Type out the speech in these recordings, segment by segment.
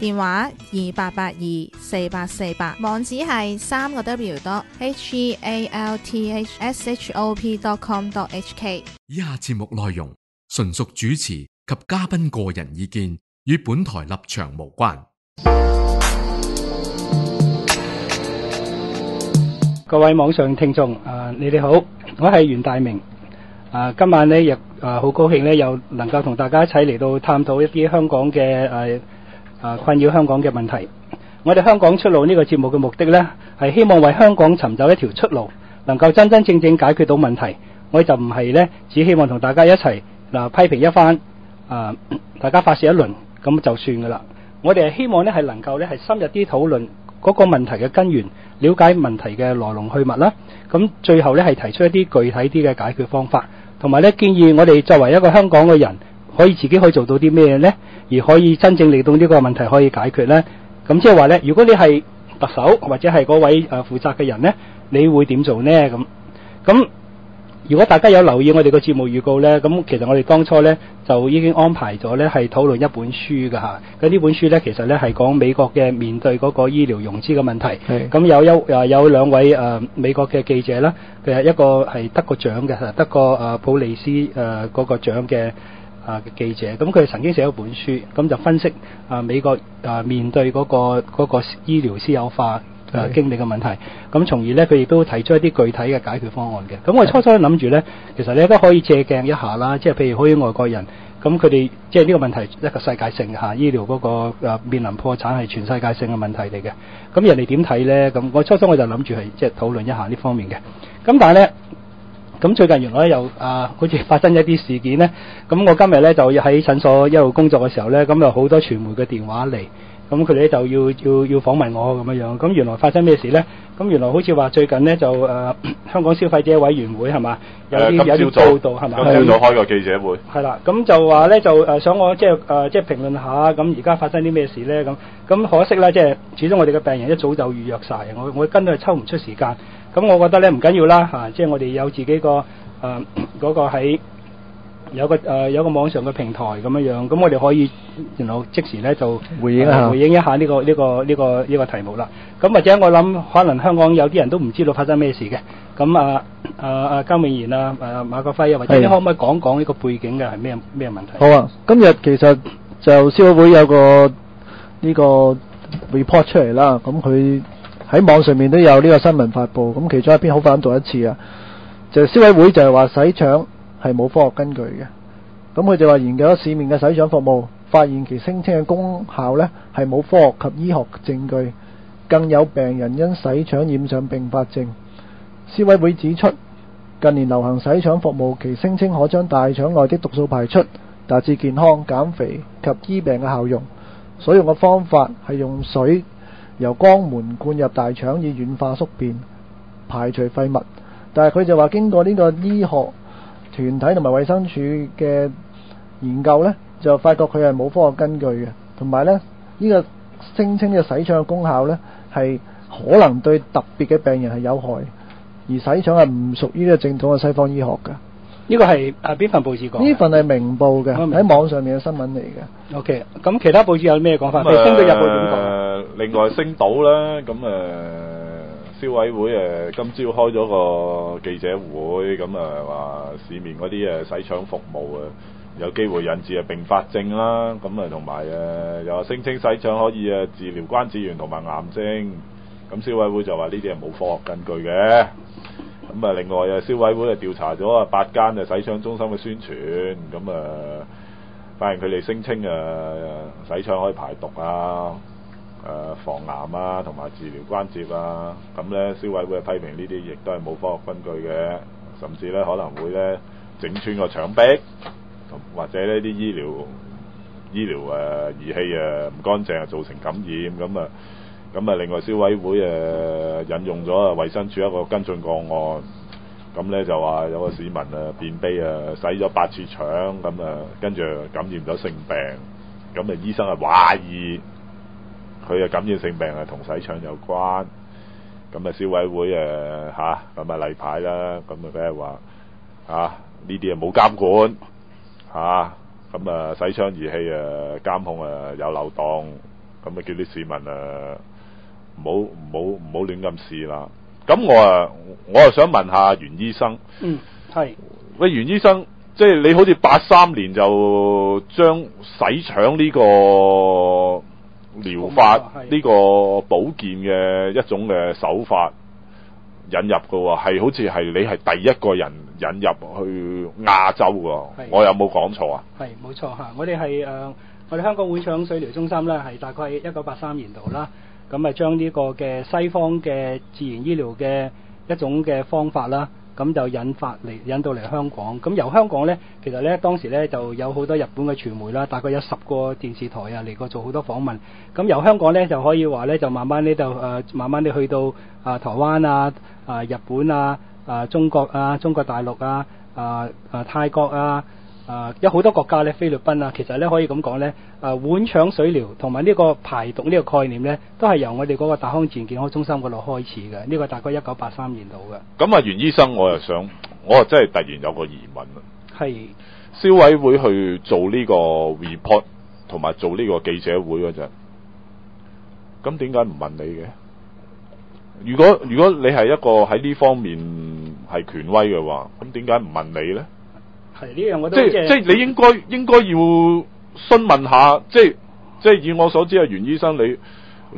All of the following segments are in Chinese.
電話二八八二四八四八，網址係三個 W 多 H E A L T H S H O P dot com dot H K。以下節目內容純屬主持及嘉賓個人意見，與本台立場無關。各位網上聽眾，啊，你哋好，我係袁大明。啊，今晚呢，亦啊好高興呢，又能夠同大家一齊嚟到探討一啲香港嘅誒啊啊困擾香港嘅問題。我哋香港出路呢個節目嘅目的呢，係希望為香港尋找一條出路，能夠真真正正解決到問題。我就唔係呢，只希望同大家一齊嗱批評一番，啊，大家發泄一輪咁就算噶啦。我哋係希望呢，係能夠呢，係深入啲討論嗰個問題嘅根源，了解問題嘅來龍去脈啦。咁最後呢，係提出一啲具體啲嘅解決方法。同埋咧，建議我哋作為一個香港嘅人，可以自己可以做到啲咩呢？而可以真正令到呢個問題可以解決呢？咁即係話呢，如果你係特首或者係嗰位誒負責嘅人呢，你會點做呢？咁咁，如果大家有留意我哋個節目預告呢，咁其實我哋當初呢就已經安排咗呢係討論一本書㗎吓。咁呢本書呢，其實呢係講美國嘅面對嗰個醫療融資嘅問題。咁有有誒有兩位誒、呃、美國嘅記者啦，其實一個係得個獎嘅，得個誒普利斯誒嗰個獎嘅啊嘅記者。咁佢曾經寫咗本書，咁就分析啊美國啊面對嗰、個嗰、個醫療私有化。誒經理嘅問題，咁從而咧，佢亦都提出一啲具體嘅解決方案嘅。咁我初初諗住咧，其實你都可以借鏡一下啦，即係譬如好似外國人，咁佢哋即係呢個問題一個世界性嘅嚇，醫療嗰個誒面臨破產係全世界性嘅問題嚟嘅。咁人哋點睇咧？咁我初初我就諗住係即係討論一下呢方面嘅。咁但係咧，咁最近原來又啊，好似發生一啲事件咧。咁我今日咧就喺診所一路工作嘅時候咧，咁有好多傳媒嘅電話嚟。咁佢哋咧就要要要訪問我咁樣樣，咁原來發生咩事呢？咁原來好似話最近呢，就誒、呃、香港消費者委員會係嘛有啲有啲報道係嘛？今朝早開個記者會。係啦，咁就話呢，就誒想我即係誒即係評論下，咁而家發生啲咩事呢？咁咁可惜啦，即係始終我哋嘅病人一早就預約晒，我我根本係抽唔出時間。咁我覺得咧，唔緊要啦嚇，即係我哋有自己個誒 嗰個喺。有個誒、呃、有個網上嘅平台咁樣樣，咁我哋可以然後即時咧就回應一下、呃、回應一下呢、這個呢、這個呢、這個呢、這個題目啦。咁或者我諗可能香港有啲人都唔知道發生咩事嘅。咁啊啊啊姜永賢啊啊馬國輝啊，或者你可唔可以講講呢個背景嘅係咩咩問題？好啊，今日其實就消委會有個呢個 report 出嚟啦。咁佢喺網上面都有呢個新聞發布。咁其中一篇好快咁讀一次啊，就係、消委會就係話洗腸。係冇科學根據嘅，咁佢就話研究咗市面嘅洗腸服務，發現其聲稱嘅功效呢係冇科學及醫學證據，更有病人因洗腸染上併發症。消委會指出，近年流行洗腸服務，其聲稱可將大腸內的毒素排出，達至健康、減肥及醫病嘅效用。所用嘅方法係用水由肛門灌入大腸以軟化宿便，排除廢物。但係佢就話經過呢個醫學。團體同埋衛生署嘅研究呢，就發覺佢係冇科學根據嘅，同埋呢，呢、這個聲稱嘅洗腸嘅功效呢，係可能對特別嘅病人係有害，而洗腸係唔屬於呢個正統嘅西方醫學嘅。呢個係誒邊份報紙講？呢份係明報嘅，喺網上面嘅新聞嚟嘅。OK，咁其他報紙有咩講法？譬如《星島日報》點講？另外星島啦，咁誒。消委會誒今朝開咗個記者會，咁啊話市面嗰啲誒洗腸服務啊有機會引致誒併發症啦，咁啊同埋誒又話聲稱洗腸可以誒治療關節炎同埋癌症，咁消委會就話呢啲係冇科學根據嘅。咁啊另外誒消委會啊調查咗啊八間誒洗腸中心嘅宣傳，咁啊發現佢哋聲稱誒洗腸可以排毒啊。誒、防癌啊，同埋治療關節啊，咁呢消委會批評呢啲亦都係冇科學根據嘅，甚至呢可能會呢整穿個牆壁，或者呢啲醫療醫療誒、呃、儀器誒唔乾淨啊，造成感染咁啊，咁啊另外消委會誒、引用咗啊衞生署一個跟進個案，咁咁咧就話有個市民啊便秘啊洗咗八次腸，咁啊跟住感染咗性病，咁啊醫生啊懷疑佢嘅感染性病係同洗腸有關，咁啊消委會誒嚇咁啊例牌啦，咁啊梗係話嚇呢啲啊冇監管嚇，咁啊洗腸儀器啊監控啊有漏洞，咁啊叫啲市民啊唔好唔好唔好亂咁試啦。咁我啊，我啊想問下袁醫生，嗯，係。喂袁醫生，即係你好似八三年就將洗腸呢個療法呢個保健嘅一種嘅手法引入嘅喎，係好似係你係第一個人引入去亞洲喎，我有冇講錯啊？係冇錯嚇，我哋係誒我哋香港會長水療中心咧，係大概係一九八三年度啦，咁啊將呢個嘅西方嘅自然醫療嘅一種嘅方法啦。咁就引發嚟引到嚟香港，咁由香港呢，其實呢，當時呢就有好多日本嘅傳媒啦，大概有十個電視台啊嚟過做好多訪問。咁由香港呢，就可以話呢，就慢慢呢，就誒、慢慢地去到啊、台灣啊、啊、日本啊、啊中國啊、中國大陸啊、啊啊泰國啊。啊，有好多國家咧，菲律賓啊，其實咧可以咁講咧，啊碗腸水療同埋呢個排毒呢個概念咧，都係由我哋嗰個大康自然健康中心嗰度開始嘅。呢、個大概一九八三年度嘅，咁啊袁醫生，我又想，我啊真係突然有個疑問啊！係消委會去做呢個 report 同埋做呢個記者會嗰陣，咁點解唔問你嘅？如果如果你係一個喺呢方面係權威嘅話，咁點解唔問你呢？係呢樣我都即係即係你應該應該要詢問下，即係即係以我所知啊，袁醫生你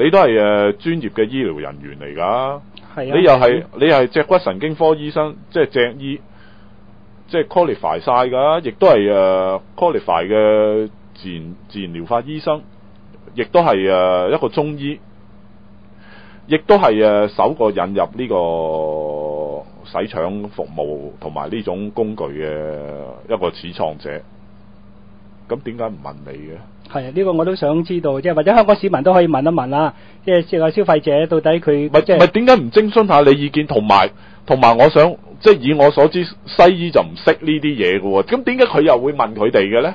你都係誒、呃、專業嘅醫療人員嚟㗎。係啊，你又係你係脊骨神經科醫生，即係脊醫，即係 qualify 晒㗎，亦都係誒 qualify 嘅自然自然療法醫生，亦都係誒一個中醫，亦都係誒首個引入呢個洗腸服務同埋呢種工具嘅一個始創者。咁點解唔問你嘅？係啊，呢個我都想知道，即係或者香港市民都可以問一問啦，即係即係個消費者到底佢咪即係咪點解唔徵詢下你意見？同埋同埋，我想即係以我所知，西醫就唔識呢啲嘢嘅喎。咁點解佢又會問佢哋嘅咧？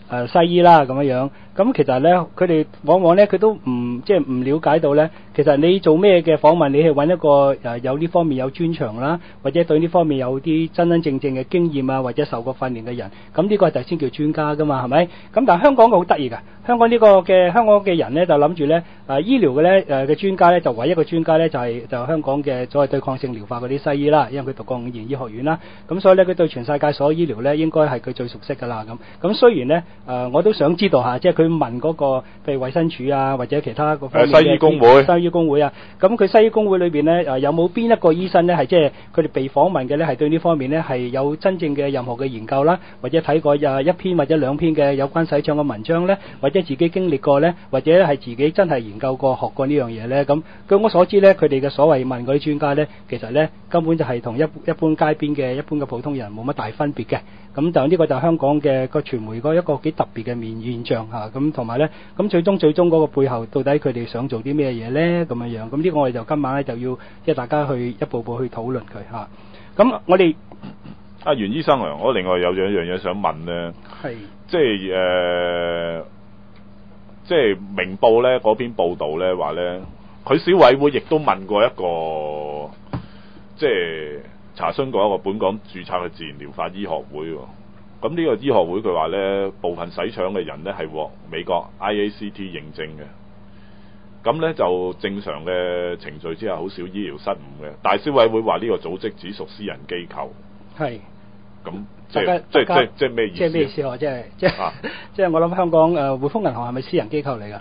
誒、西醫啦咁樣樣。咁其實咧，佢哋往往咧佢都唔即係唔了解到咧，其實你做咩嘅訪問，你去揾一個誒、有呢方面有專長啦，或者對呢方面有啲真真正正嘅經驗啊，或者受過訓練嘅人，咁呢個就先叫專家噶嘛，係咪？咁但係香港嘅好得意㗎，香港呢個嘅香港嘅人咧就諗住咧誒醫療嘅咧誒嘅專家咧就唯一嘅專家咧就係、就香港嘅所謂對抗性療法嗰啲西醫啦，因為佢讀過五年醫學院啦，咁所以咧佢對全世界所有醫療咧應該係佢最熟悉㗎啦咁。咁雖然咧誒、我都想知道下，即係佢問嗰、個譬如衛生署啊或者其他個方西醫嘅工會西醫工會啊，咁佢西醫工會裏邊咧誒有冇邊一個醫生咧係即係佢哋被訪問嘅咧係對呢方面咧係有真正嘅任何嘅研究啦，或者睇過誒一篇或者兩篇嘅有關洗腸嘅文章咧，或者自己經歷過咧，或者係自己真係研究過學過呢樣嘢咧，咁據我所知咧，佢哋嘅所謂問嗰啲專家咧，其實咧根本就係同一一般街邊嘅一般嘅普通人冇乜大分別嘅。咁就呢個就係香港嘅個傳媒嗰一個幾特別嘅面現象嚇，咁同埋咧，咁最終最終嗰個背後到底佢哋想做啲咩嘢咧？咁樣樣，咁呢個我哋就今晚咧就要即係大家去一步步去討論佢嚇。咁我哋阿袁醫生啊，我另外有樣樣嘢想問咧，係即係誒、呃即係明報咧嗰篇報導咧話咧，佢小委會亦都問過一個，即係查詢過一個本港註冊嘅自然療法醫學會喎。咁呢個醫學會佢話咧，部分洗腸嘅人咧係獲美國 IACT 認證嘅。咁咧就正常嘅程序之下，好少醫療失誤嘅。但係消委會話呢個組織只屬私人機構，係咁即係即係即咩意思？即係咩意思喎？即係即係啊即係我諗香港誒匯豐銀行係咪私人機構嚟㗎？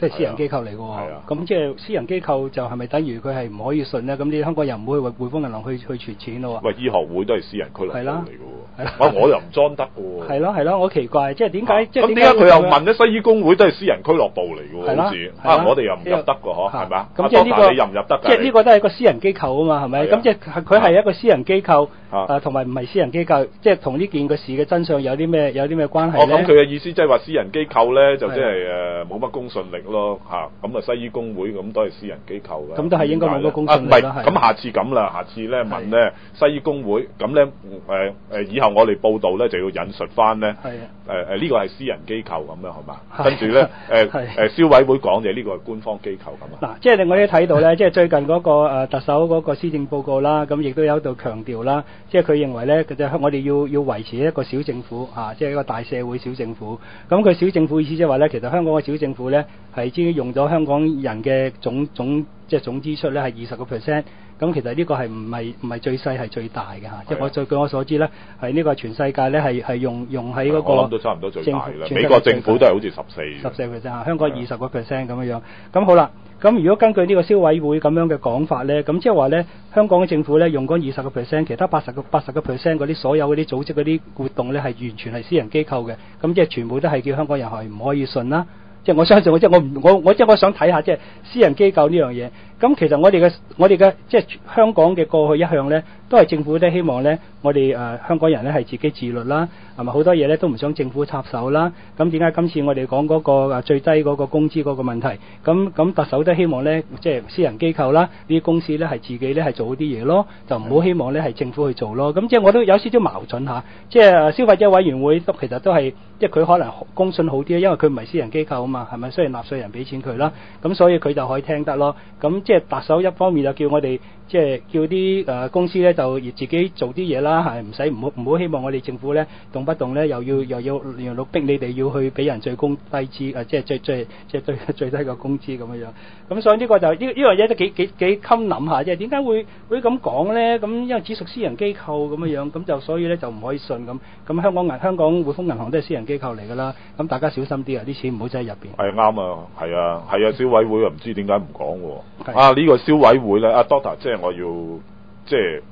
都係私人機構嚟嘅喎。咁即係私人機構就係咪等於佢係唔可以信咧？咁你香港人唔會去匯豐銀行去去存錢咯喎。喂，醫學會都係私人俱樂部嚟嘅喎，喂，我又唔裝得嘅喎。係咯係咯，我奇怪，即係點解？即係咁點解佢又問咧？西醫工會都係私人俱樂部嚟嘅喎，好似啊，我哋又唔入得嘅嗬，嚇係咪啊？咁即係呢個你入唔入得㗎？即係呢個都係一個私人機構啊嘛，係咪？咁即係佢係一個私人機構，啊啊同埋唔係私人機構，即係同呢件個事嘅真相有啲咩有啲咩關係哦，咧？咁佢嘅意思即係話私人機構咧，就即係誒冇乜公信力咯嚇。咁啊，西醫工會咁都係私人機構嘅。咁都係應該冇乜公司，唔係，信力啦係咁下次咁啦，下次咧問咧西醫工會，咁咧誒誒，以後我哋報道咧就要引述翻咧係啊。誒誒呢個係私人機構咁樣係嘛？跟住咧誒係誒消委會講嘅呢個係官方機構咁啊。嗱，即係我哋睇到咧，即係最近嗰、個、呃、特首嗰個施政報告啦，咁亦都有喺度強調啦，即係佢認為咧，就係我哋要要維持一個小政府啊，即係一個大社會小政府。咁佢小政府意思即係話咧，其實香港嘅小政府咧係已經用咗香港人嘅總總即係總支出咧係二十個 percent。咁其實呢個係唔係唔係最細係最大嘅嚇，即係我據據我所知咧，係呢個全世界咧係係用用喺嗰、個我諗都差唔多最大府美國政府都係好似十四。十四 percent 啊，香港二十個 percent 咁樣樣。咁好啦，咁如果根據呢個消委會咁樣嘅講法咧，咁即係話咧，香港嘅政府咧，用嗰二十個 percent，其他八十個八十個 percent 嗰啲所有嗰啲組織嗰啲活動咧，係完全係私人機構嘅，咁即係全部都係叫香港人係唔可以信啦。即係我相信，我即係我唔我我即係我想睇下即係私人機構呢樣嘢。咁其實我哋嘅我哋嘅即係香港嘅過去一向呢，都係政府都希望呢，我哋誒、香港人咧係自己自律啦，係咪好多嘢呢都唔想政府插手啦。咁點解今次我哋講嗰個最低嗰個工資嗰個問題？咁咁特首都希望呢，即係私人機構啦，呢啲公司呢係自己呢係做啲嘢咯，就唔好希望呢係政府去做咯。咁即係我都有少少矛盾下，即係消費者委員會都其實都係即係佢可能公信好啲，因為佢唔係私人機構啊嘛，係咪？雖然納稅人俾錢佢啦，咁所以佢就可以聽得咯。咁即係特首一方面就叫我哋即係叫啲誒、呃公司咧就自己做啲嘢啦，係唔使唔好唔好希望我哋政府咧動不動咧又要又要又要逼你哋要去俾人最工低資誒、呃即係最最即係最最低嘅工資咁樣樣。咁所以呢個就呢呢樣嘢都幾幾幾襟諗下即係點解會會咁講咧？咁因為只屬私人機構咁樣樣，咁就所以咧就唔可以信咁。咁香港銀香港匯豐銀行都係私人機構嚟㗎啦，咁大家小心啲啊！啲錢唔好擠喺入邊。係啱啊，係啊，係啊，消委會又，唔知點解唔講喎？係啊，呢、個消委會咧，阿 Doctor，即係我要，即係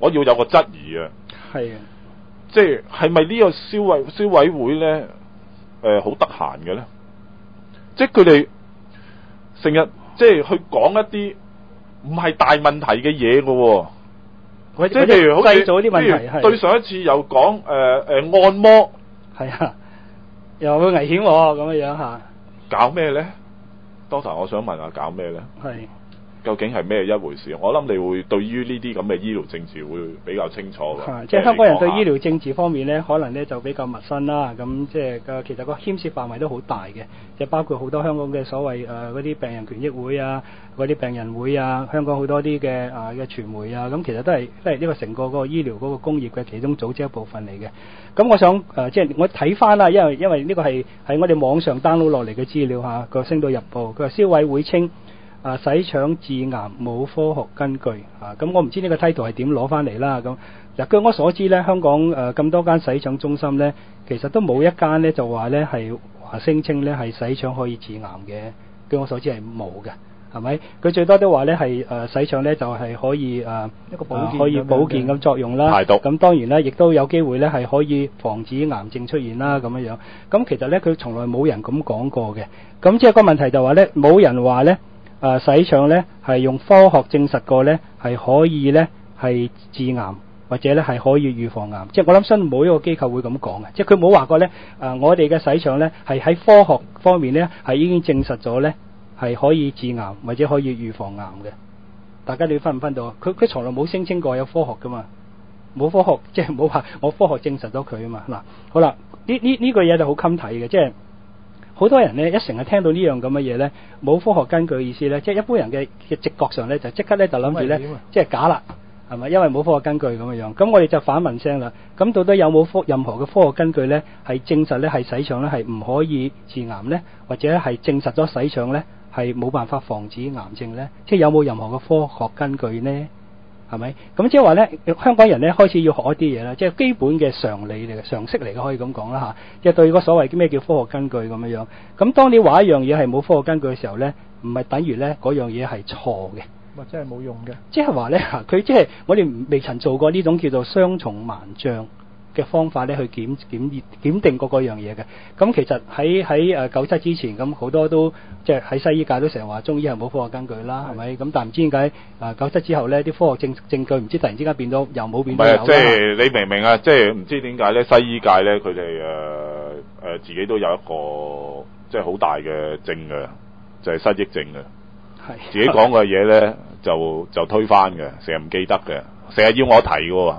我要有個質疑啊，係啊，即係係咪呢個消委消委會咧，誒好得閒嘅咧？即係佢哋成日即係去講一啲唔係大問題嘅嘢嘅喎。即系譬如好似製造啲問題譬如對上一次又讲诶诶按摩系啊，又會危險喎咁樣樣嚇，搞咩咧？Doctor，我想问下搞咩咧？係。究竟係咩一回事？我諗你會對於呢啲咁嘅醫療政治會比較清楚即係香港人對醫療療政治方面呢，可能呢就比較陌生啦。咁即係個其實個牽涉範圍都好大嘅，即係包括好多香港嘅所謂誒嗰啲病人權益會啊、嗰啲病人會啊、香港好多啲嘅啊嘅傳媒啊，咁其實都係都係呢個成個嗰個醫療嗰個工業嘅其中組織一部分嚟嘅。咁我想誒、呃即係我睇翻啦，因為因為呢個係喺我哋網上 download 落嚟嘅資料嚇，個《星島日報》佢話消委會稱。啊！洗腸致癌冇科學根據啊！咁我唔知呢個 title 係點攞翻嚟啦。咁嗱，據我所知呢，香港誒咁、多間洗腸中心呢，其實都冇一間呢就話呢係話聲稱呢係洗腸可以致癌嘅。據我所知係冇嘅，係咪？佢最多都話呢係誒洗腸呢就係、可以誒、一個保健啊可以保健咁作用啦。排毒咁當然啦，亦都有機會呢係可以防止癌症出現啦咁樣樣。咁其實呢，佢從來冇人咁講過嘅。咁即係個問題就話呢，冇人話呢。洗腸咧係用科學證實過咧係可以咧係致癌或者咧係可以預防癌，即係我諗相信冇一個機構會咁講嘅，即係佢冇話過咧誒、呃我哋嘅洗腸咧係喺科學方面咧係已經證實咗咧係可以致癌或者可以預防癌嘅。大家你分唔分到？佢佢從來冇聲稱過有科學噶嘛，冇科學即係冇話我科學證實咗佢啊嘛。嗱，好啦，呢呢呢個嘢就好襟睇嘅，即係。好多人咧，一成日聽到呢樣咁嘅嘢呢，冇科學根據嘅意思呢，即係一般人嘅嘅直覺上呢，就即刻呢，就諗住呢危險啊，即係假啦，係咪？因為冇科學根據咁嘅樣。咁我哋就反問聲啦。咁到底有冇科任何嘅科學根據呢？係證實呢係洗腸呢係唔可以致癌呢？或者係證實咗洗腸呢係冇辦法防止癌症呢？即係有冇任何嘅科學根據呢？係咪？咁即係話咧，香港人咧開始要學一啲嘢啦，即係基本嘅常理嚟嘅常識嚟嘅，可以咁講啦嚇。即係對嗰所謂咩叫科學根據咁樣樣。咁當你話一樣嘢係冇科學根據嘅時候咧，唔係等於咧嗰樣嘢係錯嘅。或者係冇用嘅。即係話咧，佢即係我哋未曾做過呢種叫做雙重盲障嘅方法咧，去檢檢檢定嗰個樣嘢嘅。咁其實喺喺誒九七之前，咁好多都即係喺西醫界都成日話中醫係冇科學根據啦，係咪？咁但係唔知點解誒九七之後咧，啲科學證證據唔知突然之間變咗又冇變到有啦。唔係啊，即係你明唔明啊？即係唔知點解咧？西醫界咧，佢哋誒誒自己都有一個即係好大嘅症嘅，就係、失憶症嘅。係自己講嘅嘢咧，就就推翻嘅，成日唔記得嘅，成日要我提嘅喎。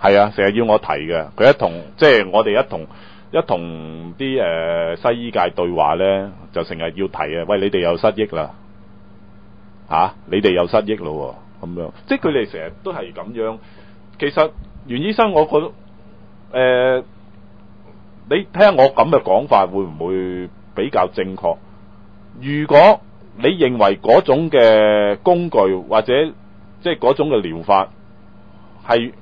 係啊成日要我提嘅。佢一同即係我哋一同一同啲誒、呃西醫界對話咧，就成日要提啊。喂，你哋又失憶啦，嚇、你哋又失憶咯喎，咁樣。即係佢哋成日都係咁樣。其實袁醫生，我覺得誒、呃你睇下我咁嘅講法會唔會比較正確？如果你認為嗰種嘅工具或者即係嗰種嘅療法係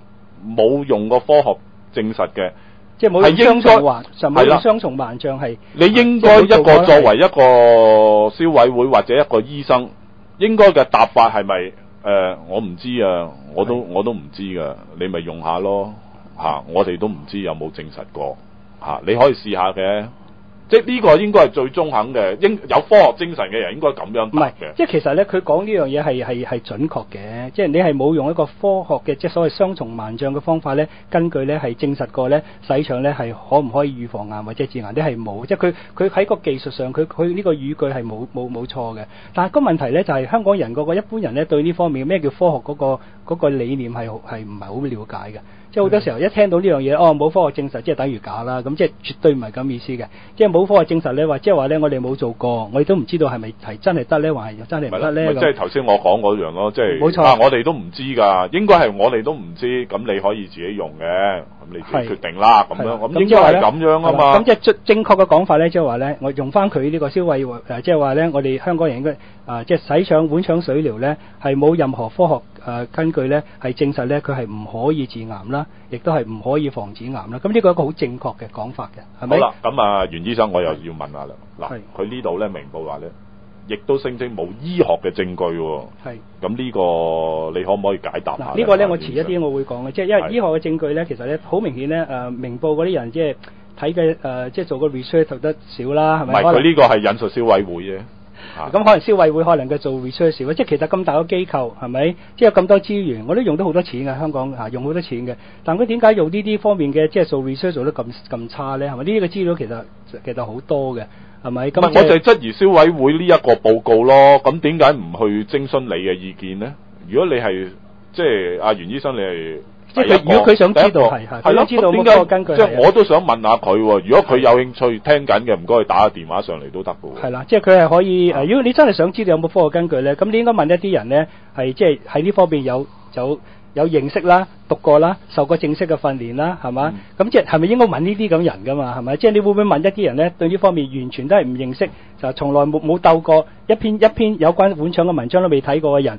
冇用過科學證實嘅，即係冇雙重環，就冇係啦用雙重盲障係。你應該一個作為一個消委會或者一個醫生，應該嘅答法係咪誒？我唔知啊，我都我都唔知噶，你咪用下咯嚇、我哋都唔知有冇證實過嚇、你可以試下嘅。即係呢個應該係最中肯嘅，應有科學精神嘅人應該咁樣唔係答嘅，。即係其實咧，佢講呢樣嘢係係係準確嘅，即係你係冇用一個科學嘅即係所謂雙重盲障嘅方法咧，根據咧係證實過咧洗腸咧係可唔可以預防癌或者致癌，啲係冇，即係佢佢喺個技術上佢佢呢個語句係冇冇冇錯嘅，但係個問題咧就係、香港人嗰個一般人咧對呢方面咩叫科學嗰、個嗰、個理念係係唔係好了解嘅。即係好多時候一聽到呢樣嘢，哦冇科學證實，即係等於假啦。咁即係絕對唔係咁意思嘅。即係冇科學證實咧，話即係話咧，我哋冇做過，我哋都唔知道係咪係真係得咧，還係真係唔，得咧咁。即係頭先我講嗰樣咯，即係冇錯啊，我哋都唔知㗎，應該係我哋都唔知，咁你可以自己用嘅，咁你自己決定啦，咁樣，咁應該係咁樣啊嘛咁。即係正正確嘅講法咧，即係話咧，我用翻佢呢個消委會誒，即係話咧，我哋香港人應該啊，即係洗腸碗腸水療咧，係冇任何科學誒、呃根據咧，係證實咧佢係唔可以致癌啦，亦都係唔可以防止癌啦。咁呢個係一個好正確嘅講法嘅，係咪？好啦，咁啊，袁醫生我又要問下啦，嗱係，佢呢度咧明報話咧，亦都聲稱冇醫學嘅證據喎，係。咁呢個你可唔可以解答下嗱，呢個咧我遲一啲我會講嘅，即係因為係醫學嘅證據咧，其實咧好明顯咧，誒、明報嗰啲人即係睇嘅誒，即係做個 research 做得少啦，係咪？唔係佢呢個係引述消委會啫，啊咁可能消委會可能佢做 research 少，即系其實咁大個機構係咪？即係有咁多資源，我都用到好多錢嘅香港嚇，用好多錢嘅。但佢點解用呢啲方面嘅即係做 research 做得咁咁差咧？係咪？呢啲嘅資料其實其實好多嘅，係咪？唔咁我就係質疑消委會呢一個報告咯，咁點解唔去徵詢你嘅意見呢？如果你係即係阿袁醫生，你係如果佢想知道係係知道嗰個根據即係我都想問下佢喎。如果佢有興趣聽緊嘅，唔該佢打個電話上嚟都得嘅喎。係啦，即係佢係可以誒、啊如果你真係想知道有冇科學根據咧，咁你應該問一啲人咧，係即係喺呢方面有有有認識啦、讀過啦、受過正式嘅訓練啦，係嘛？嗯咁、即係係咪應該問呢啲咁人噶嘛？係咪？即係你會唔會問一啲人咧，對呢方面完全都係唔認識，就從來冇冇鬥過一篇一篇有關碗腸嘅文章都未睇過嘅人？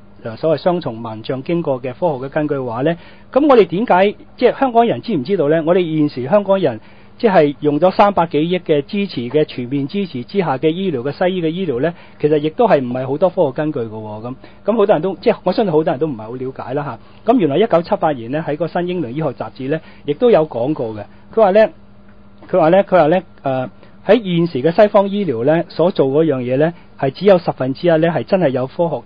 所謂雙重盲障經過嘅科學嘅根據話咧，咁我哋點解即係香港人知唔知道咧？我哋現時香港人即係用咗三百幾億嘅支持嘅全面支持之下嘅醫療嘅西醫嘅醫療咧，其實亦都係唔係好多科學根據嘅喎咁。咁好多人都即係我相信好多人都唔係好了解啦嚇。咁原來一九七八年咧喺個新英倫醫學雜誌咧，亦都有講過嘅。佢話咧，佢話咧，佢話咧誒喺現時嘅西方醫療咧所做嗰樣嘢咧，係只有十分之一咧係真係有科學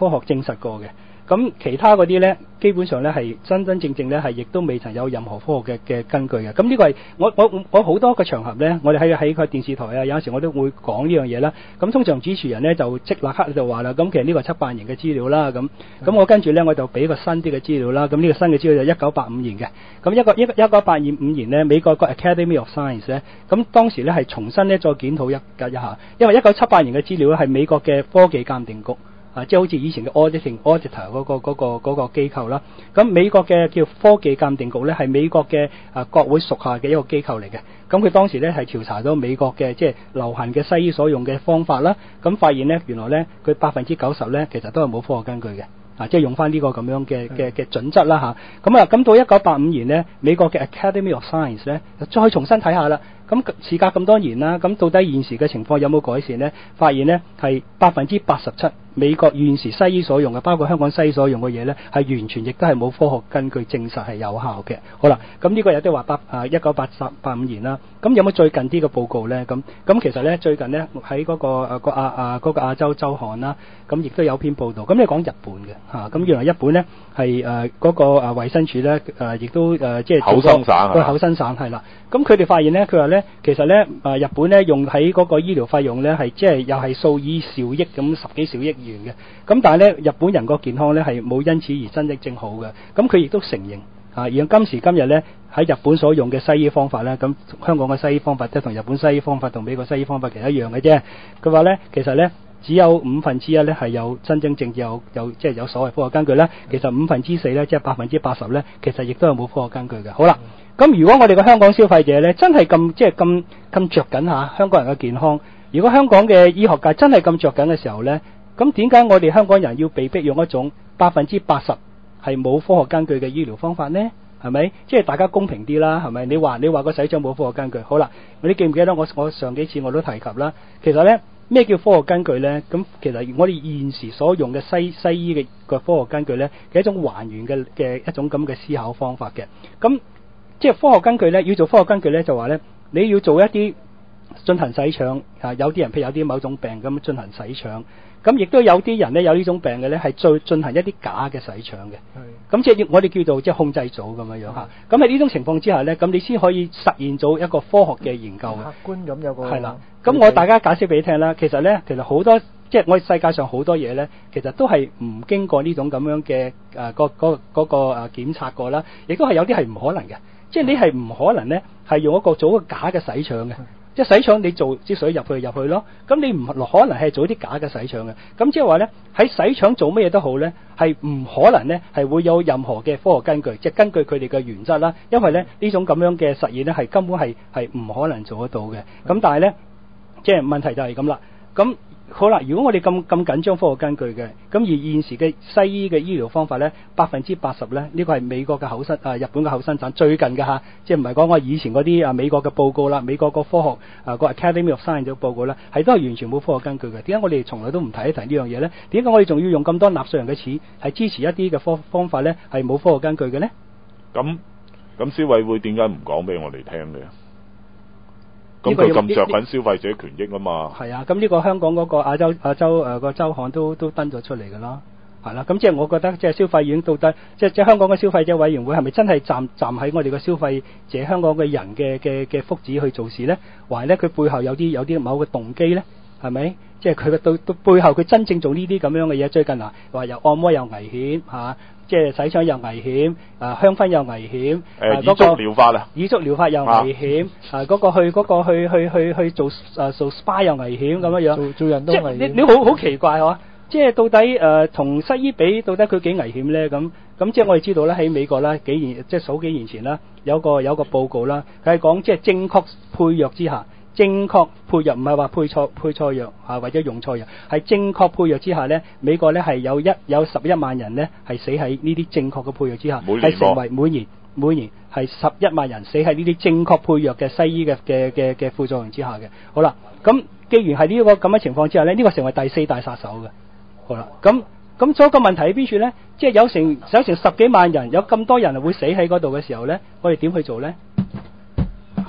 科學證實過嘅。咁其他嗰啲呢，基本上呢係真真正正呢係亦都未曾有任何科學嘅嘅根據嘅。咁呢個係我我我好多個場合呢，我哋喺喺個電視台啊，有陣時我都會講呢樣嘢啦。咁通常主持人呢就即立刻就話啦，咁其實呢個七八年嘅資料啦。咁咁我跟住呢，我就俾個新啲嘅資料啦。咁呢個新嘅資料就一九八五年嘅。咁一個一一九八二五年呢，美國個 Academy of Science 呢，咁當時呢係重新呢再檢討一一下，因為一九七八年嘅資料咧係美國嘅科技鑑定局。啊，即係好似以前嘅 auditing auditor 嗰、個嗰、個嗰、個機構啦。咁美國嘅叫科技鑑定局咧，係美國嘅啊國會屬下嘅一個機構嚟嘅。咁佢當時咧係調查咗美國嘅即係流行嘅西醫所用嘅方法啦。咁發現咧原來咧佢百分之九十咧其實都係冇科學根據嘅。啊，即係用翻呢個咁樣嘅嘅嘅準則啦吓，咁啊，咁到一九八五年咧，美國嘅 Academy of Science 咧，再重新睇下啦。咁事隔咁多年啦，咁到底現時嘅情況有冇改善呢？發現呢係百分之八十七，美國現時西醫所用嘅，包括香港西醫所用嘅嘢呢，係完全亦都係冇科學根據證實係有效嘅。好啦，咁呢個有啲話八啊一九八十八五年啦。咁有冇最近啲嘅報告呢？咁咁其實呢，最近呢喺嗰、個誒個亞啊嗰個亞洲週刊啦，咁亦都有篇報導。咁你講日本嘅嚇，咁、原來日本呢係誒嗰個誒衛生署呢，誒亦都誒即係口生省個口生省係啦。咁佢哋發現呢，佢話呢，其實咧，日本咧用喺嗰個醫療費用咧，係即係又係數以兆億咁十幾兆億元嘅。咁但係咧，日本人個健康咧係冇因此而增益正好嘅。咁佢亦都承認啊，而今時今日咧，喺日本所用嘅西醫方法咧，咁香港嘅西醫方法即係同日本西醫方法同美國西醫方法其實一樣嘅啫。佢話咧，其實咧。只有五分之一咧係有真真正正有有即係有所謂科學根據啦。其實五分之四咧，即係百分之八十咧，其實亦都係冇科學根據嘅。好啦，咁如果我哋嘅香港消費者咧，真係咁即係咁咁著緊嚇香港人嘅健康，如果香港嘅醫學界真係咁着緊嘅時候咧，咁點解我哋香港人要被逼用一種百分之八十係冇科學根據嘅醫療方法呢？係咪？即係大家公平啲啦，係咪？你話你話個洗腸冇科學根據，好啦，你記唔記得我我上幾次我都提及啦？其實呢，咩叫科學根據呢？咁其實我哋現時所用嘅西西醫嘅嘅科學根據呢，係一種還原嘅嘅一種咁嘅思考方法嘅。咁即係科學根據呢，要做科學根據呢，就話呢，你要做一啲進行洗腸啊，有啲人譬如有啲某種病咁進行洗腸，咁亦都有啲人咧，有呢種病嘅咧，係再進行一啲假嘅洗腸嘅。咁即係我哋叫做即係控制組咁樣樣嚇。咁喺呢種情況之下咧，咁你先可以實現到一個科學嘅研究嘅。客觀咁有個係啦，咁我大家解釋俾你聽啦。其實咧，其實好多即係我哋世界上好多嘢咧，其實都係唔經過呢種咁樣嘅誒個嗰嗰個誒檢測過啦，亦都係有啲係唔可能嘅。即係你係唔可能咧，係用一個做一個假嘅洗腸嘅。即係洗腸，你做支水入去入去咯。咁你唔可能係做啲假嘅洗腸嘅。咁即係話呢，喺洗腸做乜嘢都好呢，係唔可能呢係會有任何嘅科學根據，即係根據佢哋嘅原則啦。因為呢呢種咁樣嘅實驗呢，係根本係係唔可能做得到嘅。咁但係呢，即係問題就係咁啦。咁好啦，如果我哋咁咁緊張科學根據嘅，咁而現時嘅西醫嘅醫療方法呢，百分之八十呢，呢個係美國嘅口生啊，日本嘅口生產最近嘅嚇，即係唔係講我以前嗰啲啊美國嘅報告啦，美國個科學啊個 Academy of Science 嘅報告啦，係都係完全冇科學根據嘅。點解我哋從來都唔提一提呢樣嘢呢？點解我哋仲要用咁多納稅人嘅錢係支持一啲嘅科方法呢？係冇科學根據嘅呢？咁咁消委會點解唔講俾我哋聽嘅？咁佢咁着緊消費者權益啊嘛。係啊，咁呢個香港嗰個亞洲亞洲誒個周刊都都登咗出嚟㗎啦，係啦，咁即係我覺得即係消費院到底即係即係香港嘅消費者委員會係咪真係站站喺我哋嘅消費者香港嘅人嘅嘅嘅福祉去做事咧？還係咧佢背後有啲有啲某個動機咧？係咪？即係佢嘅到到背後佢真正做呢啲咁樣嘅嘢，最近啊話又按摩又危險嚇、即係洗腸又危險，啊香薰又危險，誒啊以足療法啊，耳足療法又危險，啊嗰、個去嗰、個去去去去做誒做 SPA 又危險咁樣樣，做做人都即係危險你你好好奇怪嗬，即係到底誒同、西醫比，到底佢幾危險咧？咁咁即係我哋知道咧喺美國咧幾年即係數幾年前啦，有個有個報告啦，佢係講即係正確配藥之下。正確配藥唔係話配錯配錯藥啊，或者用錯藥，係正確配藥之下呢，美國呢係有一有十一萬人呢係死喺呢啲正確嘅配藥之下，每年係成為每年每年係十一萬人死喺呢啲正確配藥嘅西醫嘅嘅嘅嘅副作用之下嘅。好啦，咁既然係呢個咁嘅情況之下呢，呢、個成為第四大殺手嘅。好啦，咁咁所以個問題喺邊處呢？即係有成有成十幾萬人，有咁多人會死喺嗰度嘅時候呢，我哋點去做呢？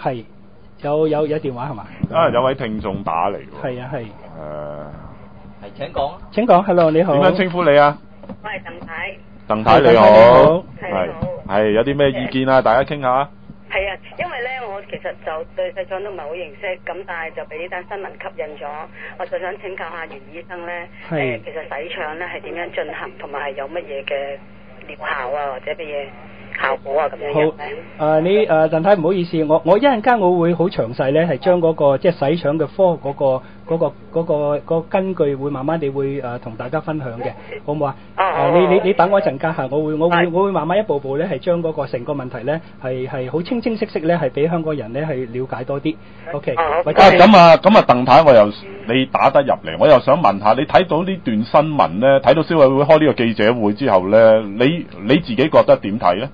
係有有有電話係嘛？啊有位聽眾打嚟喎。係啊係。誒係請講。請講，Hello，你好。點樣稱呼你啊？我係鄧太。鄧太你好好，係係有啲咩意見啊？大家傾下。係啊，因為咧我其實就對洗廠都唔係好認識，咁但係就俾呢單新聞吸引咗，我就想請教下袁醫生咧，誒、係其實洗腸咧係點樣進行，同埋係有乜嘢嘅療效啊，或者乜嘢效果啊咁樣好樣咧？誒、你誒鄧太唔好意思，我我一陣間我會好詳細咧，係將嗰、個即係洗腸嘅科學嗰、個嗰、個嗰、個嗰個根據會慢慢地會誒同、大家分享嘅，好唔好啊？你你你等我一陣間嚇，我會我會我會慢慢一步步咧係將嗰個成個問題咧係係好清清晰晰咧係俾香港人咧係了解多啲。OK，或者啊咁啊咁啊，鄧太我又你打得入嚟，我又想問下你睇到呢段新聞咧，睇到消委會開呢個記者會之後咧，你你自己覺得點睇咧？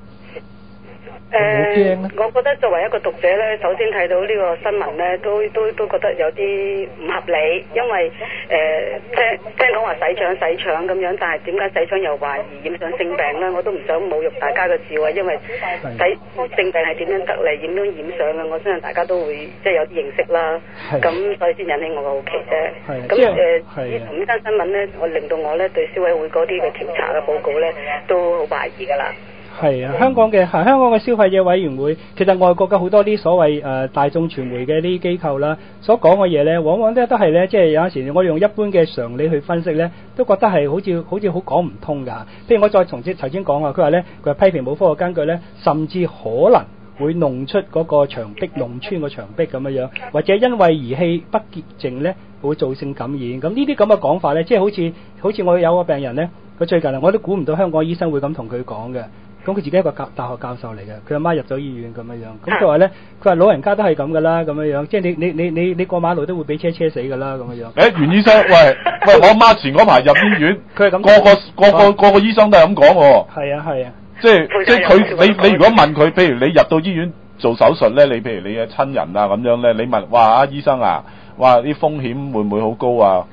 誒、我覺得作為一個讀者咧，首先睇到呢個新聞咧，都都都覺得有啲唔合理，因為誒、聽聽講話洗腸洗腸咁樣，但係點解洗腸又懷疑染上性病咧？我都唔想侮辱大家嘅智慧，因為洗性病係點樣得嚟，點樣染上嘅，我相信大家都會即係有啲認識啦。係咁所以先引起我嘅好奇啫。咁係即係誒，係同呢單新聞咧，我令到我咧對消委會嗰啲嘅調查嘅報告咧，都好懷疑㗎啦。係啊，香港嘅係香港嘅消費者委員會，其實外國嘅好多啲所謂誒、呃大眾傳媒嘅呢啲機構啦，所講嘅嘢咧，往往咧都係咧，即係有陣時我用一般嘅常理去分析咧，都覺得係好似好似好講唔通㗎。譬如我再從頭先講啊，佢話咧，佢話批評冇科學根據咧，甚至可能會弄出嗰個牆壁，弄穿個牆壁咁樣樣，或者因為儀器不潔淨咧，會造成感染。咁呢啲咁嘅講法咧，即係好似好似我有個病人咧，佢最近啊，我都估唔到香港醫生會咁同佢講嘅。咁佢自己係一個教大學教授嚟嘅，佢阿媽入咗醫院咁樣樣。咁佢話咧，佢話老人家都係咁噶啦，咁樣樣，即係你你你你你過馬路都會俾車車死噶啦，咁樣樣。誒，袁醫生，喂 喂，我阿媽前嗰排入醫院，佢係咁個個個個個個醫生都係咁講喎。係啊係啊，即係即係佢你你如果問佢，譬如你入到醫院做手術咧，你譬如你嘅親人啊咁樣咧，你問哇啊醫生啊，哇啲風險會唔會好高啊？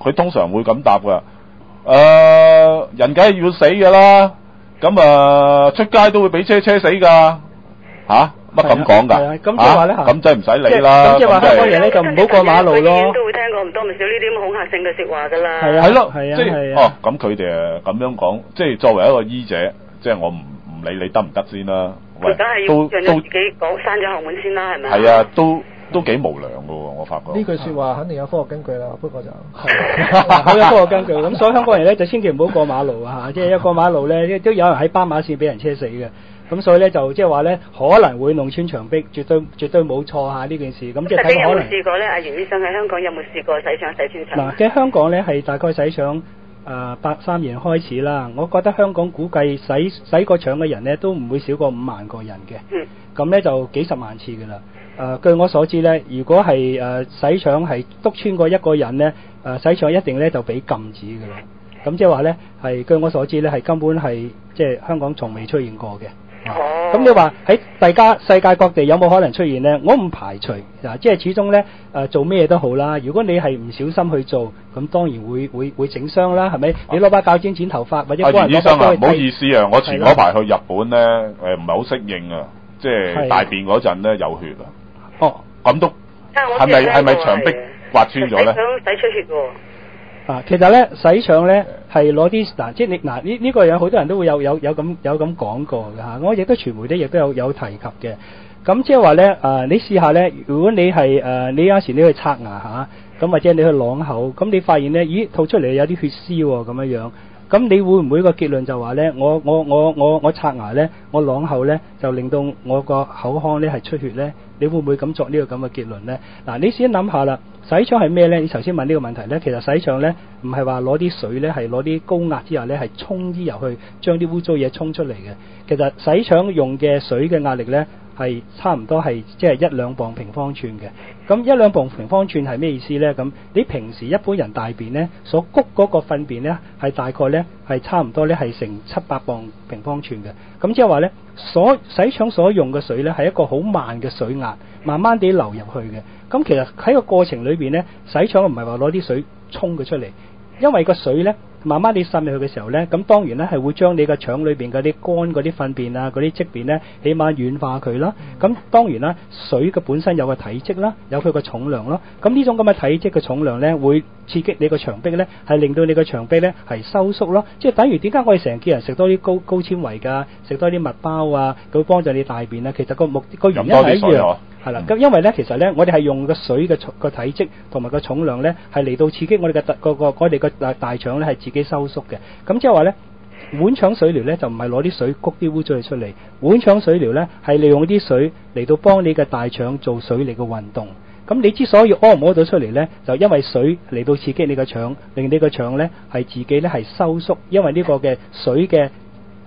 佢通常會咁答噶。誒、人梗係要死噶啦，咁啊出街都會俾車車死噶，吓乜咁講㗎？咁即係話咧啊咁真係唔使理即係啦。咁即係話香港人咧就唔好過馬路醫院咯。都會聽過唔多唔少呢啲咁恐嚇性嘅説話㗎啦。係啊係咯，係啊即係哦，咁佢哋誒咁樣講，即係作為一個醫者，即係我唔唔理你得唔得先啦。喂佢梗係，都都要讓自己講閂咗後門先啦，係咪？係啊，都都幾無良噶喎，我發覺。呢句説話肯定有科學根據啦，不過就好 有科學根據，咁所以香港人咧就千祈唔好過馬路啊！嚇，即係一過馬路咧，都有人喺斑馬線俾人車死嘅。咁所以咧就即係話咧可能會弄穿牆壁，絕對絕對冇錯嚇呢件事。咁即係睇可能。試過咧？阿袁醫生喺香港有冇試過洗腸洗穿牆？嗱，嘅香港咧係大概洗腸誒八三年開始啦，我覺得香港估計洗洗過腸嘅人咧都唔會少過五萬個人嘅。嗯。咁咧就幾十萬次㗎啦。誒、據我所知咧，如果係誒、洗腸係篤穿過一個人咧，誒、洗腸一定咧就俾禁止㗎啦。咁即係話咧係據我所知咧係根本係即係香港從未出現過嘅。哦。咁你話喺大家世界各地有冇可能出現呢？我唔排除嗱，即係始終呢，誒、做咩都好啦。如果你係唔小心去做，咁當然會會會整傷啦，係咪？你攞把鉸剪剪頭髮或者阿幫人袁醫生啊，攞把刀唔好意思啊，我前嗰排去日本咧，誒唔係好適應啊，即係係大便嗰陣咧有血啊。哦。咁都啊我係咪知道係咪牆壁刮穿咗咧？洗腸洗出血喎。啊，其實咧洗腸咧係攞啲嗱，即係你嗱呢呢個有好多人都會有有有咁有咁講過嘅嚇，我亦都傳媒咧亦都有有提及嘅。咁即係話咧誒，你試下咧，如果你係誒、呃你有時你去刷牙嚇，咁、或者你去啷口，咁你發現咧，咦吐出嚟有啲血絲喎咁樣樣。咁你會唔會個結論就話咧？我我我我我刷牙咧，我啷口咧，就令到我個口腔咧係出血咧？你会唔会咁作呢個咁嘅結論呢？嗱，你先諗下啦，洗腸係咩呢？你頭先問呢個問題呢，其實洗腸呢唔係話攞啲水呢，係攞啲高壓之下咧係沖啲油去，將啲污糟嘢沖出嚟嘅。其實洗腸用嘅水嘅壓力呢係差唔多係即係一兩磅平方寸嘅。咁一兩磅平方寸係咩意思呢？咁你平時一般人大便呢，所谷嗰個糞便呢，係大概呢，係差唔多呢，係成七八磅平方寸嘅。咁即係話呢，所洗腸所用嘅水呢，係一個好慢嘅水壓，慢慢地流入去嘅。咁其實喺個過程裏邊呢，洗腸唔係話攞啲水沖佢出嚟，因為個水呢，慢慢你滲入去嘅時候咧，咁當然咧係會將你個腸裏邊嗰啲乾嗰啲糞便啊、嗰啲積便咧，起碼軟化佢啦。咁當然啦，水嘅本身有個體積啦，有佢個重量咯。咁呢種咁嘅體積嘅重量咧，會刺激你個牆壁咧，係令到你個牆壁咧係收縮咯。即係等於點解我哋成日叫人食多啲高高纖維㗎，食多啲麥包啊，佢會幫助你大便啊。其實個目個原因係一樣。係啦，咁因為咧，其實咧，我哋係用個水嘅個體積同埋個重量咧，係嚟到刺激我哋嘅大個個我哋個大大腸咧係自己收縮嘅。咁即係話咧，碗腸水療咧就唔係攞啲水谷啲污糟出嚟，碗腸水療咧係利用啲水嚟到幫你嘅大腸做水嚟嘅運動。咁你之所以屙唔屙到出嚟咧，就因為水嚟到刺激你個腸，令你個腸咧係自己咧係收縮，因為呢個嘅水嘅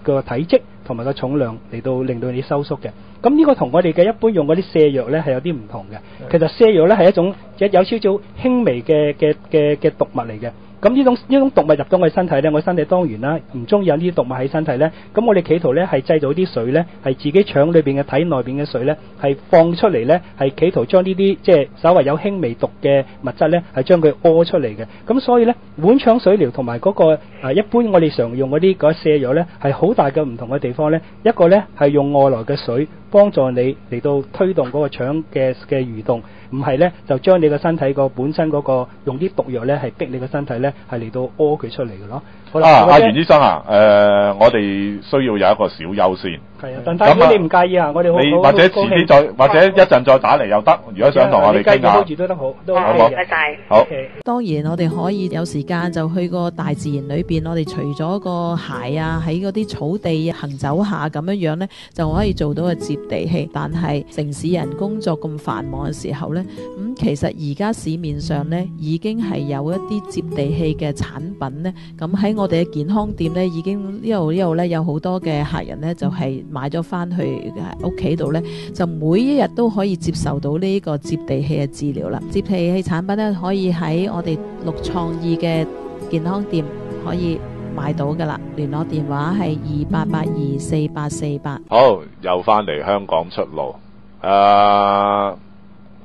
個體積同埋個重量嚟到令到你收縮嘅。咁呢個同我哋嘅一般用嗰啲瀉藥咧係有啲唔同嘅。其實瀉藥咧係一種有有少少輕微嘅嘅嘅嘅毒物嚟嘅。咁呢種呢種毒物入到我身體咧，我身體當然啦，唔中意有呢啲毒物喺身體咧。咁我哋企圖咧係製造啲水咧，係自己腸裏邊嘅體內邊嘅水咧，係放出嚟咧，係企圖將呢啲即係稍為有輕微毒嘅物質咧，係將佢屙出嚟嘅。咁所以咧，碗腸水療同埋嗰個誒一般我哋常用嗰啲嗰瀉藥咧，係好大嘅唔同嘅地方咧。一個咧係用外來嘅水幫助你嚟到推動嗰個腸嘅嘅蠕動。唔係咧，就將你個身體個本身嗰個用啲毒藥咧，係逼你個身體咧，係嚟到屙佢出嚟嘅咯。啊，阿袁醫生啊，誒，我哋需要有一個小休先。係啊，但係如果你唔介意啊，我哋好你或者遲啲再，或者一陣再打嚟又得。如果想同我哋傾下，住都得好，都好。唔該晒。好。當然，我哋可以有時間就去個大自然裏邊，我哋除咗個鞋啊，喺嗰啲草地行走下咁樣樣咧，就可以做到個接地氣。但係城市人工作咁繁忙嘅時候咧，咁、嗯、其實而家市面上咧已經係有一啲接地氣嘅產品咧。咁喺我哋嘅健康店咧，已經呢度呢度咧有好多嘅客人咧，就系、是、買咗翻去屋企度咧，就每一日都可以接受到呢个接地氣嘅治疗啦。接地氣產品咧，可以喺我哋六创意嘅健康店可以买到噶啦。联络电话系二八八二四八四八。好，又翻嚟香港出路。誒、uh，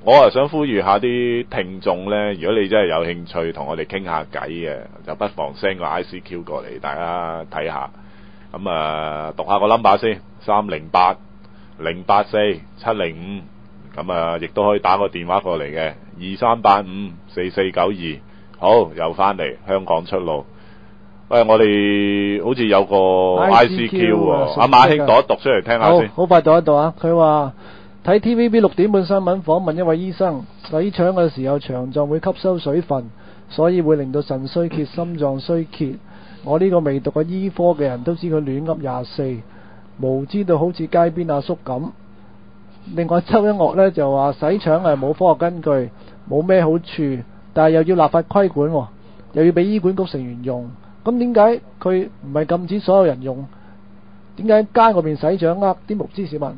我啊想呼籲下啲聽眾呢，如果你真係有興趣同我哋傾下偈嘅，就不妨 send 個 ICQ 過嚟，大家睇下。咁啊，讀下個 number 先。三零八零八四七零五，咁啊，亦都可以打個電話過嚟嘅，二三八五四四九二。好，又翻嚟香港出路。喂，我哋好似有個 I C Q 喎，阿馬兄讀一讀出嚟聽下先。好，好快讀一讀啊！佢話睇 T V B 六點半新聞訪問一位醫生，洗腸嘅時候腸臟會吸收水分，所以會令到腎衰竭、心臟衰竭。我呢個未讀過醫科嘅人都知佢亂噏廿四。無知到好似街邊阿叔咁。另外，周一岳呢就話洗腸係冇科學根據，冇咩好處，但係又要立法規管，又要俾醫管局成員用。咁點解佢唔係禁止所有人用？點解街嗰邊洗腸呃啲無知市民，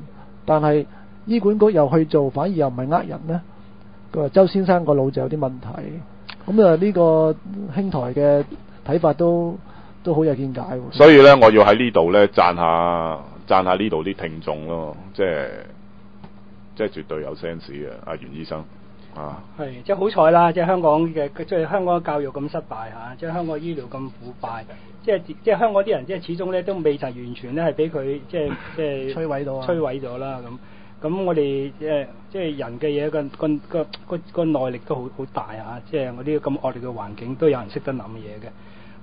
但係醫管局又去做，反而又唔係呃人呢？佢話周先生個腦就有啲問題。咁啊，呢個兄台嘅睇法都都好有見解。所以咧，我要喺呢度咧讚下。讚下呢度啲聽眾咯，即係即係絕對有 sense 嘅，阿袁醫生啊，係即係好彩啦，即係香港嘅即係香港嘅教育咁失敗嚇，即係香港醫療咁腐敗，即係即係香港啲人即係始終咧都未曾完全咧係俾佢即係即係摧毀到啊，摧毀咗啦咁，咁我哋即係即係人嘅嘢個個個個個耐力都好好大啊，即係我啲咁惡劣嘅環境都有人識得諗嘢嘅。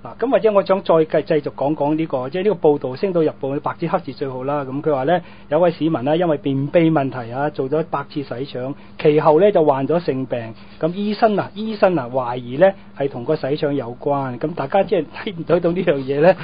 嗱，咁或者我想再繼繼續講講呢個，即係呢個報道升到日報白紙黑字最好啦。咁佢話咧，有位市民呢，因為便秘問題啊，做咗百次洗腸，其後咧就患咗性病。咁醫生啊，醫生啊懷疑咧係同個洗腸有關。咁大家即係睇唔 睇到呢樣嘢咧？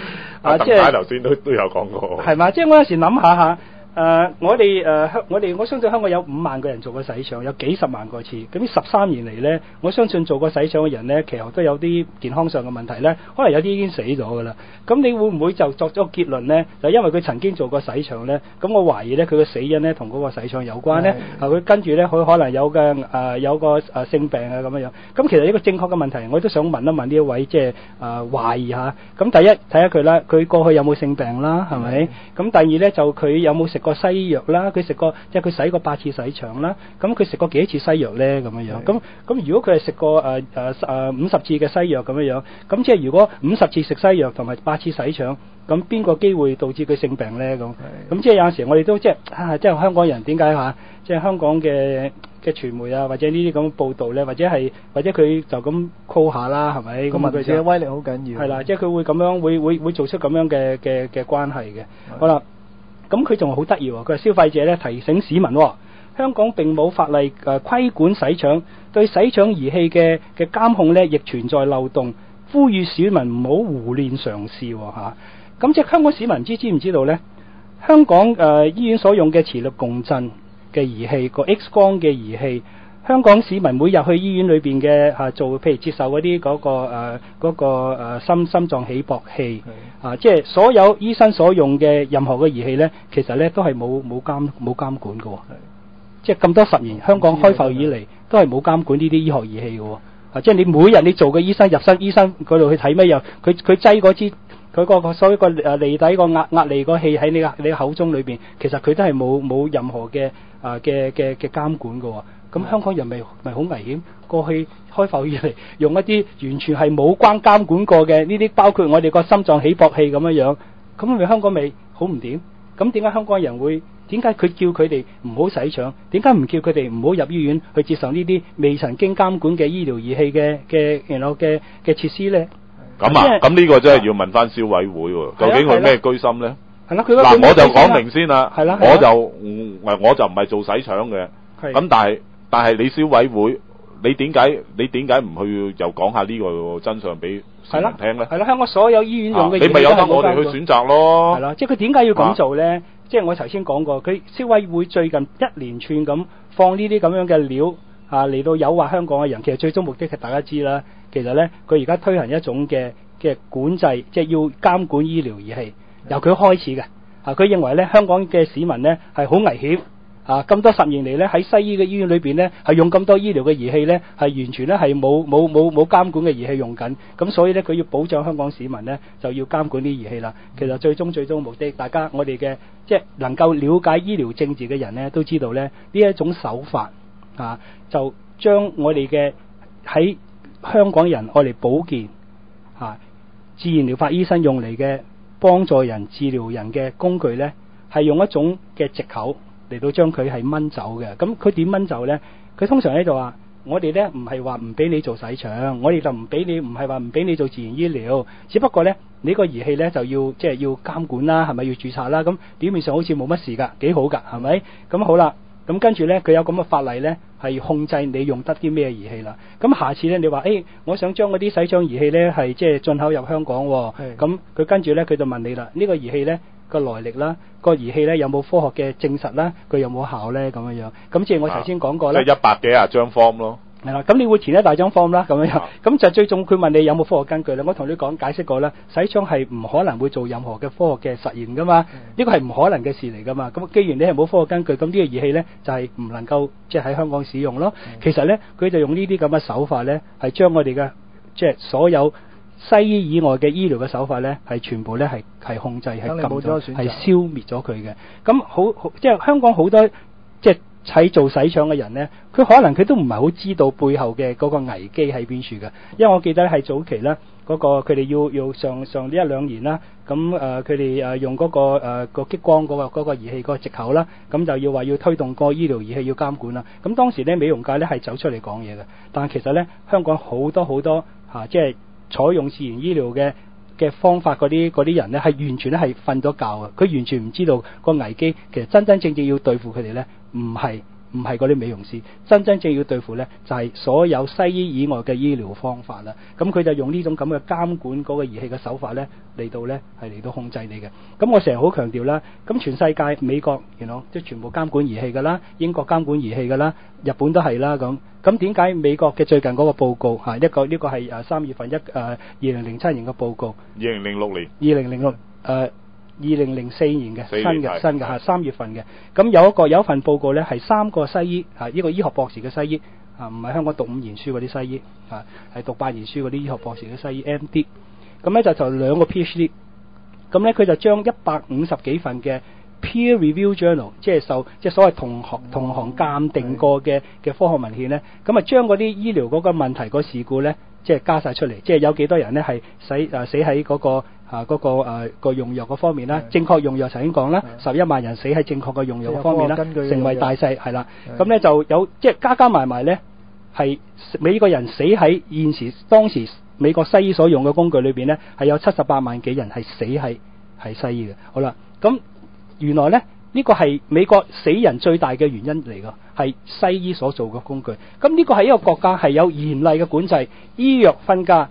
啊，即係頭先都都有講過。係嘛？即係我有時諗下嚇。誒、uh，我哋誒香，我哋我相信香港有五萬個人做過洗腸，有幾十萬個次。咁呢十三年嚟呢，我相信做過洗腸嘅人呢，其實都有啲健康上嘅問題呢，可能有啲已經死咗㗎啦。咁你會唔會就作咗個結論呢？就因為佢曾經做過洗腸呢？咁我懷疑呢，佢嘅死因呢同嗰個洗腸有關呢。啊，佢跟住呢，佢可能有嘅誒、呃、有個誒性病啊咁樣樣。咁其實一個正確嘅問題，我都想問一問呢一位即係誒懷疑下。咁第一睇下佢啦，佢過去有冇性病啦？係咪？咁第二呢，就佢有冇食過西藥啦，佢食過即係佢洗過八次洗腸啦，咁佢食過幾多次西藥咧？咁樣樣，咁咁如果佢係食過誒誒誒五十次嘅西藥咁樣樣，咁即係如果五十次食西藥同埋八次洗腸，咁邊個機會導致佢性病咧？咁咁即係有陣時我哋都即係啊，即係香港人點解嚇？即係香港嘅嘅傳媒啊，或者呢啲咁報導咧，或者係或者佢就咁 call 下啦，係咪？咁啊，佢嘅威力好緊要。係啦，即係佢會咁樣會會會做出咁樣嘅嘅嘅關係嘅。好啦，咁佢仲好得意喎，佢係消費者咧提醒市民喎，香港並冇法例誒規管洗腸，對洗腸儀器嘅嘅監控咧亦存在漏洞，呼籲市民唔好胡亂嘗試喎嚇。咁即係香港市民知知唔知道咧？香港誒醫院所用嘅磁力共振嘅儀器，個 X 光嘅儀器，香港市民每日去醫院裏邊嘅嚇做，譬如接受嗰啲嗰個誒嗰個誒心心臟起搏器，啊，即係所有醫生所用嘅任何嘅儀器咧，其實咧都係冇冇監冇監管嘅喎，即係咁多十年香港開埠以嚟都係冇監管呢啲醫學儀器嘅喎，啊，即係你每日你做嘅醫生入身醫生嗰度去睇咩藥，佢佢擠嗰支。佢個個所謂個誒脷底個壓壓脷個氣喺你個你口中裏邊，其實佢都係冇冇任何嘅啊嘅嘅嘅監管㗎喎。咁香港人咪咪好危險？過去開埠以嚟用一啲完全係冇關監管過嘅呢啲，包括我哋個心臟起搏器咁樣樣，咁咪香港咪好唔掂？咁點解香港人會點解佢叫佢哋唔好洗腸？點解唔叫佢哋唔好入醫院去接受呢啲未曾經監管嘅醫療儀器嘅嘅然後嘅嘅設施咧？咁啊，咁呢個真係要問翻消委會喎，究竟佢咩居心咧？係啦，佢嗱我就講明先啦，我就唔我就唔係做洗腸嘅，咁但係但係你消委會，你點解你點解唔去又講下呢個真相俾市民聽咧？係啦，香港所有醫院用嘅，你咪有得我哋去選擇咯。係啦，即係佢點解要咁做咧？即係我頭先講過，佢消委會最近一連串咁放呢啲咁樣嘅料啊嚟到誘惑香港嘅人，其實最終目的係大家知啦。其實咧，佢而家推行一種嘅嘅管制，即係要監管醫療儀器，由佢開始嘅。啊，佢認為咧，香港嘅市民咧係好危險。啊，咁多十年嚟咧，喺西醫嘅醫院裏邊咧，係用咁多醫療嘅儀器咧，係完全咧係冇冇冇冇監管嘅儀器用緊。咁所以咧，佢要保障香港市民咧，就要監管啲儀器啦。其實最終最終目的，大家我哋嘅即係能夠了解醫療政治嘅人咧，都知道咧呢一種手法啊，就將我哋嘅喺香港人愛嚟保健，啊，自然療法醫生用嚟嘅幫助人治療人嘅工具呢，係用一種嘅藉口嚟到將佢係掹走嘅。咁佢點掹走呢？佢通常喺度話：我哋呢唔係話唔俾你做洗腸，我哋就唔俾你，唔係話唔俾你做自然醫療。只不過呢，你個儀器呢就要即係要監管啦，係咪要註冊啦？咁表面上好似冇乜事㗎，幾好㗎，係咪？咁好啦。咁跟住呢，佢有咁嘅法例呢，係控制你用得啲咩儀器啦。咁下次呢，你話誒、欸，我想將嗰啲洗腸儀器呢，係即係進口入香港，哦。咁佢跟住呢，佢就問你啦，呢、呢個儀器呢，個來歷啦，個儀器咧，有冇科學嘅證實啦？佢有冇效咧？咁樣樣。咁即係我頭先講過咧。即係一百幾廿張 form 咯。係啦，咁你會填一大張 form 啦，咁樣樣，咁就最重佢問你有冇科學根據咧？我同你講解釋過啦，洗槍係唔可能會做任何嘅科學嘅實驗噶嘛，呢個係唔可能嘅事嚟噶嘛。咁既然你係冇科學根據，咁呢個儀器咧就係唔能夠即係喺香港使用咯。其實咧，佢就用呢啲咁嘅手法咧，係將我哋嘅即係所有西醫以外嘅醫療嘅手法咧，係全部咧係係控制係禁咗，係消滅咗佢嘅。咁好即係香港好多即係。喺做洗腸嘅人咧，佢可能佢都唔係好知道背後嘅嗰個危機喺邊處嘅，因為我記得係早期咧，嗰、嗰個佢哋要要上上呢一兩年啦，咁誒佢哋誒用嗰、嗰個誒、個激光嗰、嗰個嗰、嗰個儀器嗰個藉口啦，咁就要話要推動個醫療儀器要監管啦，咁當時咧，美容界咧係走出嚟講嘢嘅，但係其實咧，香港好多好多嚇、啊，即係採用自然醫療嘅嘅方法嗰啲嗰啲人咧，係完全咧係瞓咗覺嘅，佢完全唔知道個危機，其實真真正正要對付佢哋咧。唔係唔係嗰啲美容師，真真正要對付呢，就係所有西醫以外嘅醫療方法啦。咁佢就用呢種咁嘅監管嗰個儀器嘅手法呢，嚟到呢，係嚟到控制你嘅。咁我成日好強調啦，咁全世界美國原來即係全部監管儀器噶啦，英國監管儀器噶啦，日本都係啦。咁咁點解美國嘅最近嗰個報告嚇一個呢個係誒三月份一誒二零零七年嘅報告，二零零六年，二零零六誒。二零零四年嘅新嘅新嘅嚇三月份嘅，咁有一個有一份報告咧，係三個西醫啊，呢個醫學博士嘅西醫啊，唔係香港讀五年書嗰啲西醫啊，係讀八年書嗰啲醫學博士嘅西醫 M.D. 咁咧就就兩個 Ph.D. 咁咧佢就將一百五十幾份嘅 peer review journal，即係受即係所謂同學同行鑑定過嘅嘅科學文獻咧，咁啊將嗰啲醫療嗰個問題個事故咧，即係加晒出嚟，即係有幾多人咧係死啊死喺嗰個啊嗰個誒個用藥嗰方面啦，正確用藥曾經講啦，十一萬人死喺正確嘅用藥嗰方面啦，成為大勢係啦，咁咧就有即係加加埋埋咧係美國人死喺現時當時美國西醫所用嘅工具裏邊咧係有七十八萬幾人係死喺係西醫嘅，好啦，咁。原來咧，呢個係美國死人最大嘅原因嚟㗎，係西醫所做嘅工具。咁呢個係一個國家係有嚴厲嘅管制，醫藥分家，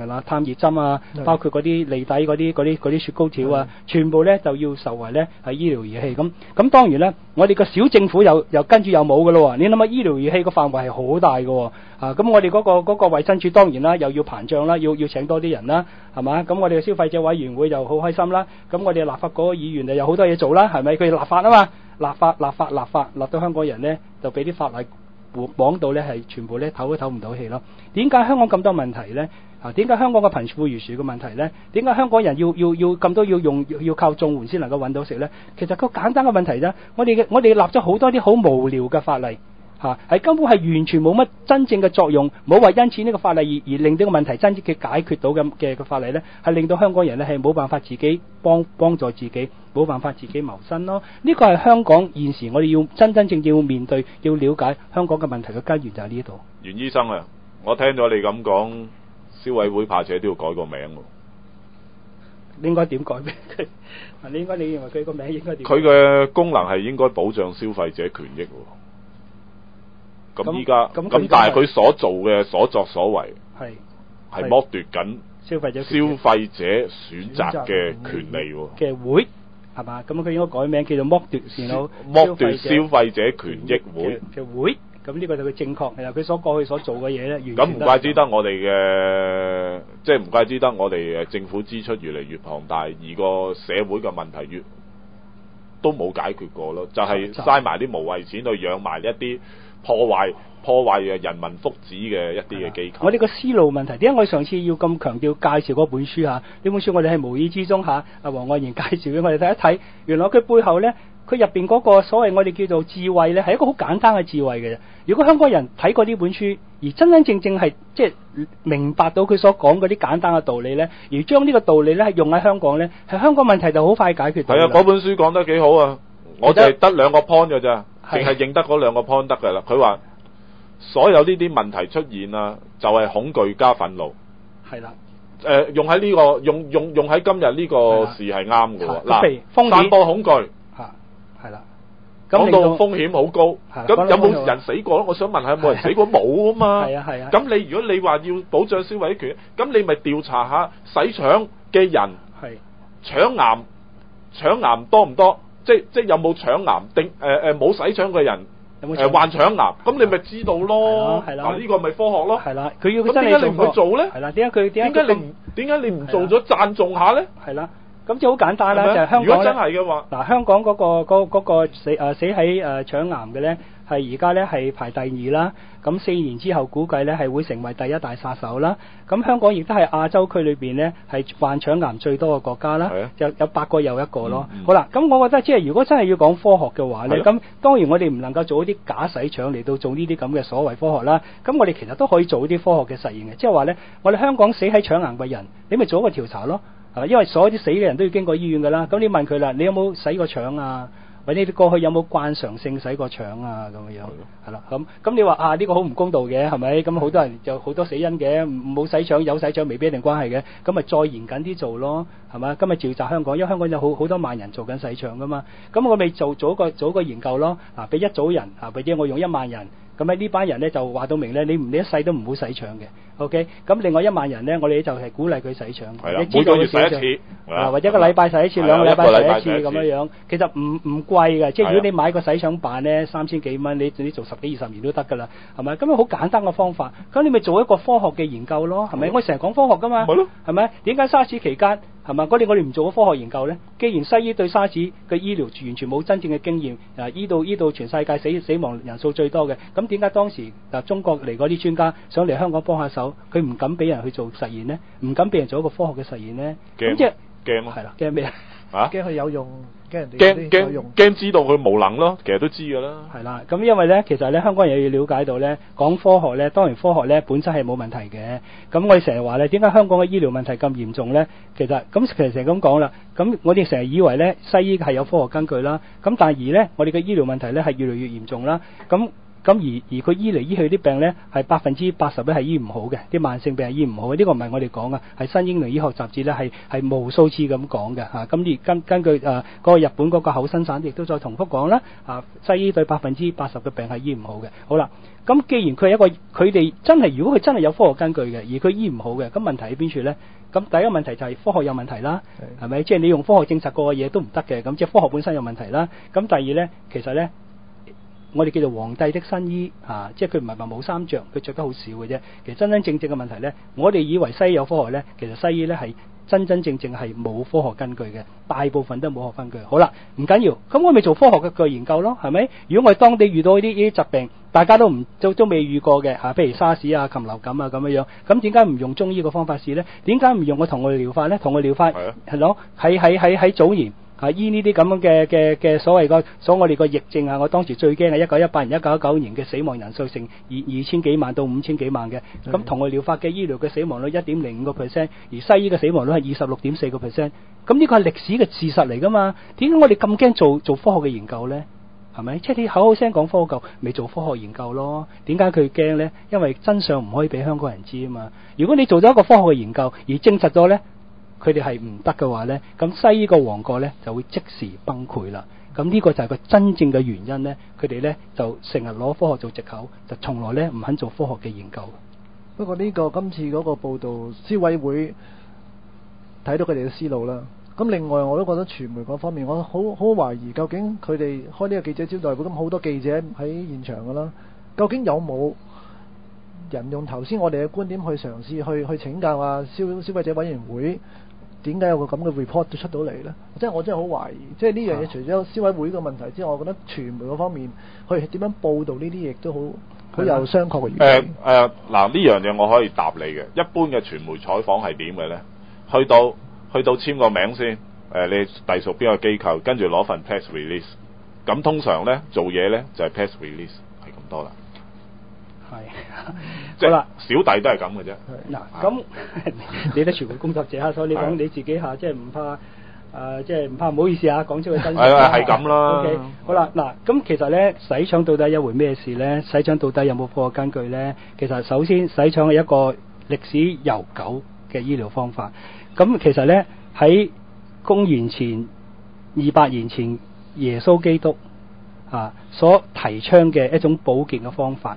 係啦，探熱針啊，包括嗰啲脷底嗰啲啲啲雪糕條啊，全部咧就要受惠咧係醫療儀器咁。咁當然咧，我哋個小政府又又跟住又冇㗎咯喎。你諗下醫療儀器個範圍係好大㗎喎。啊，咁我哋嗰個嗰個衞生署當然啦，又要膨脹啦，要要請多啲人啦，係嘛？咁我哋嘅消費者委員會又好開心啦。咁我哋立法嗰個議員就有好多嘢做啦，係咪？佢立法啊嘛，立法立法立法立到香港人咧就俾啲法例綁到咧係全部咧唞都唞唔到氣咯。點解香港咁多問題咧？啊！點解香港嘅貧富懸殊嘅問題呢？點解香港人要要要咁多要用要靠綜援先能夠揾到食呢？其實個簡單嘅問題啫。我哋嘅我哋立咗好多啲好無聊嘅法例，嚇、係根本係完全冇乜真正嘅作用，冇話因此呢個法例而而令到個問題真正嘅解決到嘅嘅個法例呢，係令到香港人呢係冇辦法自己幫幫助自己，冇辦法自己謀生咯。呢個係香港現時我哋要真真正正要面對、要了解香港嘅問題嘅根源就喺呢度。袁醫生啊，我聽咗你咁講。消委会怕且都要改个名喎，應該點改名？你應該你認為佢個名應該點？佢嘅功能係應該保障消費者權益喎。咁依家咁，但係佢所做嘅所作所為係係剝奪緊消費者消費者選擇嘅權利喎。嘅會係嘛？咁佢應該改名叫做剝奪電腦剝奪消費者權益會嘅會。咁呢個就佢正確，係啊，佢所過去所做嘅嘢咧，咁唔怪之得我哋嘅，即係唔怪之得我哋誒政府支出越嚟越龐大，而個社會嘅問題越都冇解決過咯，就係嘥埋啲無謂錢去養埋一啲破壞破壞嘅人民福祉嘅一啲嘅機構。我哋個思路問題，點解我哋上次要咁強調介紹嗰本書嚇？呢本書我哋係無意之中嚇，阿黃愛賢介紹俾我哋睇一睇，原來佢背後咧。佢入邊嗰個所謂我哋叫做智慧呢，係一個好簡單嘅智慧嘅啫。如果香港人睇過呢本書，而真真正正係即係明白到佢所講嗰啲簡單嘅道理呢，而將呢個道理呢係用喺香港呢，係香港問題就好快解決到。係啊，嗰本書講得幾好啊！我哋得兩個 point 嘅咋，淨係認得嗰兩個 point 得噶啦。佢話所有呢啲問題出現啊，就係恐懼加憤怒。係啦，誒，用喺呢個用用用喺今日呢個事係啱嘅。嗱，散播恐懼。係啦，講到風險好高，咁有冇人死過咧？我想問下，有冇人死過？冇啊嘛。係啊係啊。咁你如果你話要保障消費權，咁你咪調查下洗腸嘅人，係腸癌腸癌多唔多？即即有冇腸癌？定誒誒冇洗腸嘅人誒患腸癌？咁你咪知道咯。係啦。嗱呢個咪科學咯。係啦。佢要咁點解你唔去做咧？係啦。點解佢點解你唔點解你唔做咗讚頌下咧？係啦。咁就好簡單啦，就係香港咧。如果真係嘅話，嗱香港嗰個嗰嗰個死誒死喺誒腸癌嘅咧，係而家咧係排第二啦。咁四年之後估計咧係會成為第一大殺手啦。咁香港亦都係亞洲區裏邊咧係患腸癌最多嘅國家啦。係啊。就有八個又一個咯。好啦，咁我覺得即係如果真係要講科學嘅話咧，咁當然我哋唔能夠做一啲假洗腸嚟到做呢啲咁嘅所謂科學啦。咁我哋其實都可以做一啲科學嘅實驗嘅，即係話咧，我哋香港死喺腸癌嘅人，你咪做一個調查咯。係，因為所有啲死嘅人都要經過醫院噶啦。咁你問佢啦，你有冇洗過腸啊？或者你過去有冇慣常性洗過腸啊？咁樣樣係啦。咁咁你話啊，呢個好唔公道嘅係咪？咁好多人就好多死因嘅，冇洗腸有洗腸未必一定關係嘅。咁咪再嚴謹啲做咯，係咪？今日召集香港，因為香港有好好多萬人做緊洗腸噶嘛。咁我咪做做一個做一個研究咯。嗱，俾一組人啊，或者我用一萬人。咁咧呢班人咧就話到明咧，你唔你一世都唔好洗腸嘅，OK？咁另外一萬人咧，我哋就係鼓勵佢洗腸。係啦，你知道佢每個月洗一次，啊，或者一個禮拜洗一次，兩個禮拜洗一次咁樣樣，其實唔唔貴嘅，即係如果你買個洗腸板咧，三千幾蚊，你你做十幾二十年都得㗎啦，係咪？咁樣好簡單嘅方法，咁你咪做一個科學嘅研究咯，係咪？我成日講科學㗎嘛，係咪？點解沙士期間係嘛？嗰年我哋唔做咗科學研究咧？既然西醫對沙士嘅醫療完全冇真正嘅經驗，啊醫到醫到全世界死死亡人數最多嘅，咁點解當時嗱中國嚟嗰啲專家想嚟香港幫下手，佢唔敢俾人去做實驗咧？唔敢俾人做一個科學嘅實驗咧？咁驚即係驚咯係啦，驚咩啊？啊！驚佢有用，驚人哋驚驚嗰啲有用。驚知道佢無能咯，其實都知㗎啦。係啦，咁因為咧，其實咧，香港人要了解到咧，講科學咧，當然科學咧本身係冇問題嘅。咁我哋成日話咧，點解香港嘅醫療問題咁嚴重咧？其實咁其實成日咁講啦，咁我哋成日以為咧西醫係有科學根據啦，咁但係而咧我哋嘅醫療問題咧係越嚟越嚴重啦，咁。咁而而佢醫嚟醫去啲病咧，係百分之八十咧係醫唔好嘅，啲慢性病係醫唔好嘅。呢、個唔係我哋講嘅，係新英倫醫學雜誌咧係係無數次咁講嘅嚇。咁、而根根據誒嗰、個日本嗰個口生省亦都再重複講啦。啊，西醫對百分之八十嘅病係醫唔好嘅。好啦，咁既然佢係一個佢哋真係如果佢真係有科學根據嘅，而佢醫唔好嘅，咁問題喺邊處咧？咁第一個問題就係科學有問題啦，係咪？即係你用科學證實過嘅嘢都唔得嘅，咁即係科學本身有問題啦。咁第二咧，其實咧。我哋叫做皇帝的新衣啊，即係佢唔係話冇衫着，佢着得好少嘅啫。其實真真正正嘅問題呢，我哋以為西醫有科學呢，其實西醫呢係真真正正係冇科學根據嘅，大部分都冇學根據。好啦，唔緊要，咁我咪做科學嘅個研究咯，係咪？如果我哋當地遇到呢啲呢啲疾病，大家都唔都都未遇過嘅嚇，譬如沙士啊、禽流感啊咁樣樣，咁點解唔用中醫嘅方法試呢？點解唔用個同類療法呢？同類療法係啊係咯，喺喺喺喺早年。啊！醫呢啲咁樣嘅嘅嘅所謂個所我哋個疫症啊，我當時最驚係一九一八年、一九一九年嘅死亡人數成二二千幾萬到五千幾萬嘅。咁同我療法嘅醫療嘅死亡率一點零五個 percent，而西醫嘅死亡率係二十六點四個 percent。咁呢個係歷史嘅事實嚟㗎嘛？點解我哋咁驚做做科學嘅研究呢？係咪？即係你口口聲講科學，咪做科學研究咯？點解佢驚呢？因為真相唔可以俾香港人知啊嘛。如果你做咗一個科學嘅研究而證實咗呢。佢哋係唔得嘅話呢，咁西醫個王國呢就會即時崩潰啦。咁呢個就係個真正嘅原因呢，佢哋呢就成日攞科學做藉口，就從來呢唔肯做科學嘅研究。不過呢個今次嗰個報導，消委會睇到佢哋嘅思路啦。咁另外我都覺得傳媒嗰方面，我好好懷疑究竟佢哋開呢個記者招待會，咁好多記者喺現場噶啦，究竟有冇人用頭先我哋嘅觀點去嘗試去去請教啊消消費者委員會？點解有個咁嘅 report 都出到嚟呢？即係我真係好懷疑，即係呢樣嘢除咗消委會嘅問題之外，我覺得傳媒嗰方面去點樣報導呢啲嘢都好好有商榷嘅誒原因。誒嗱，呢樣嘢我可以答你嘅。一般嘅傳媒採訪係點嘅呢？去到去到簽個名先，誒、你隸屬邊個機構，跟住攞份 press release。咁通常呢，做嘢呢就係、press release 係咁多啦。係，即係好啦。小弟都係咁嘅啫。嗱，咁 你都全部工作者啊，所以你講你自己嚇，即係唔怕誒、即係唔怕唔好意思啊，講出個真係啊相啊。係咁啦 OK，好啦，嗱，咁其實咧洗腸到底係一回咩事咧？洗腸到底有冇科學根據咧？其實首先洗腸係一個歷史悠久嘅醫療方法。咁其實咧喺公元前二百年前，耶穌基督啊所提倡嘅一種保健嘅方法。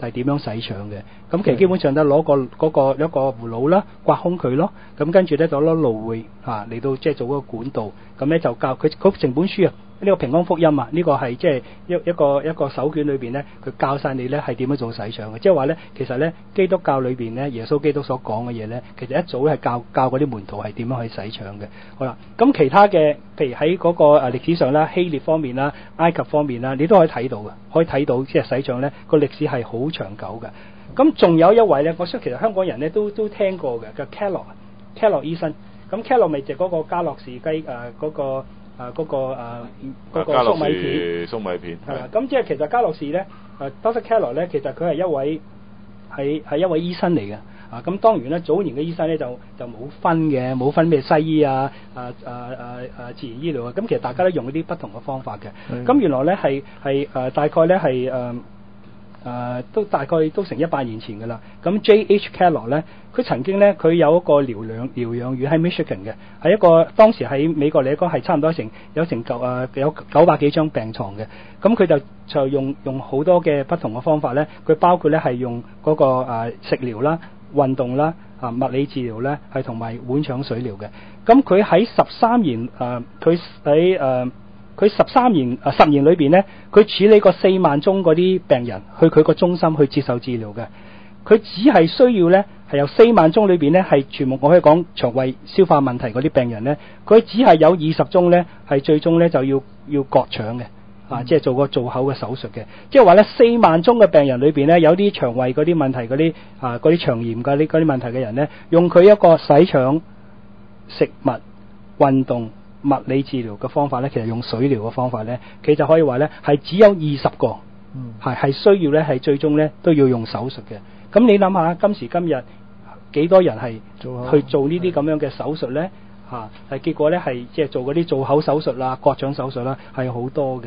係點樣洗腸嘅？咁其實基本上都攞個嗰、個一個葫蘆啦，刮空佢咯。咁跟住咧就攞蘆薈嚇嚟到即係做嗰個管道。咁咧就教佢嗰成本書啊，呢、個平安福音啊，呢、個係即係一一個一個手卷裏邊咧，佢教晒你咧係點樣做洗腸嘅。即係話咧，其實咧基督教裏邊咧，耶穌基督所講嘅嘢咧，其實一早係教教嗰啲門徒係點樣去洗腸嘅。好啦，咁其他嘅譬如喺嗰個誒歷史上啦，希臘方面啦、埃及方面啦，你都可以睇到嘅，可以睇到即係洗腸咧個歷史係好長久嘅。咁仲有一位咧，我相信其實香港人咧都都聽過嘅，叫 Kellogg，Kellogg 醫生。咁 Kellogg 咪就嗰個加洛士雞誒嗰、個誒嗰、個啊嗰、個粟米片。粟米片係啦，咁即係其實加樂士咧，誒 Dr. Keller 咧，其實佢係一位係係一位醫生嚟嘅。啊，咁當然啦，早年嘅醫生咧就就冇分嘅，冇分咩西醫啊、啊啊啊啊自然醫療啊，咁其實大家都用一啲不同嘅方法嘅。咁原來咧係係誒大概咧係誒誒都大概都成一百年前㗎啦。咁 J.H. Kellogg 咧，佢曾經咧佢有一個療養療養院喺 Michigan 嘅，係一個當時喺美國嚟講係差唔多成有成九誒有九百幾張病床嘅。咁佢就就用用好多嘅不同嘅方法咧，佢包括咧係用嗰個誒食療啦。運動啦，啊物理治療咧，係同埋碗腸水療嘅。咁佢喺十三年誒，佢喺誒佢十三年啊十年裏邊咧，佢處理過四萬宗嗰啲病人去佢個中心去接受治療嘅。佢只係需要咧係由四萬宗裏邊咧係全部我可以講腸胃消化問題嗰啲病人咧，佢只係有二十宗咧係最終咧就要要割腸嘅。啊，即係做個做口嘅手術嘅，即係話咧四萬宗嘅病人裏邊咧，有啲腸胃嗰啲問題嗰啲啊嗰啲腸炎嗰啲嗰啲問題嘅人咧，用佢一個洗腸、食物、運動、物理治療嘅方法咧，其實用水療嘅方法咧，其實可以話咧係只有二十個，係係、嗯、需要咧係最終咧都要用手術嘅。咁你諗下，今時今日幾多人係去做呢啲咁樣嘅手術咧？嚇、啊，係結果咧係即係做嗰啲做口手術啦、割腸手術啦，係好多嘅。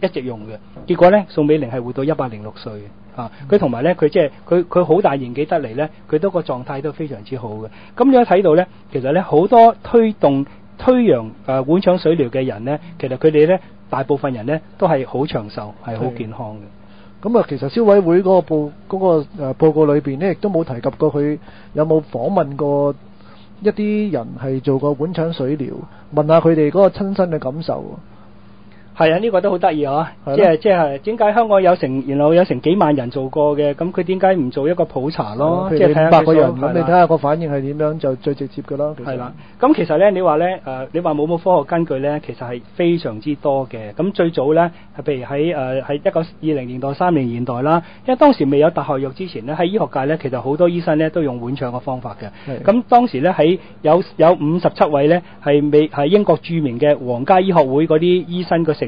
一直用嘅。結果呢，宋美齡係活到一百零六歲嘅。啊！佢同埋咧，佢即係佢佢好大年紀得嚟咧，佢都個狀態都非常之好嘅。咁你一睇到咧，其實咧好多推動推揚誒、呃、碗腸水療嘅人咧，其實佢哋咧大部分人咧都係好長壽，係好健康嘅。咁啊，其實消委會嗰個報嗰、嗰個誒報告裏邊咧，亦都冇提及過佢有冇訪問過一啲人係做過碗腸水療，問下佢哋嗰個親身嘅感受。係啊，呢個都好得意啊！即係即係點解香港有成，然後有成幾萬人做過嘅，咁佢點解唔做一個普查咯？即係睇百個人，咁你睇下個反應係點樣，就最直接噶啦。係啦，咁其實咧，你話咧，誒，你話冇冇科學根據咧？其實係非常之多嘅。咁最早咧，係譬如喺誒喺一九二零年代、三零年代啦，因為當時未有特效藥之前咧，喺醫學界咧，其實好多醫生咧都用碗腸嘅方法嘅。咁當時咧喺有有五十七位咧係未係英國著名嘅皇家醫學會嗰啲醫生嘅成。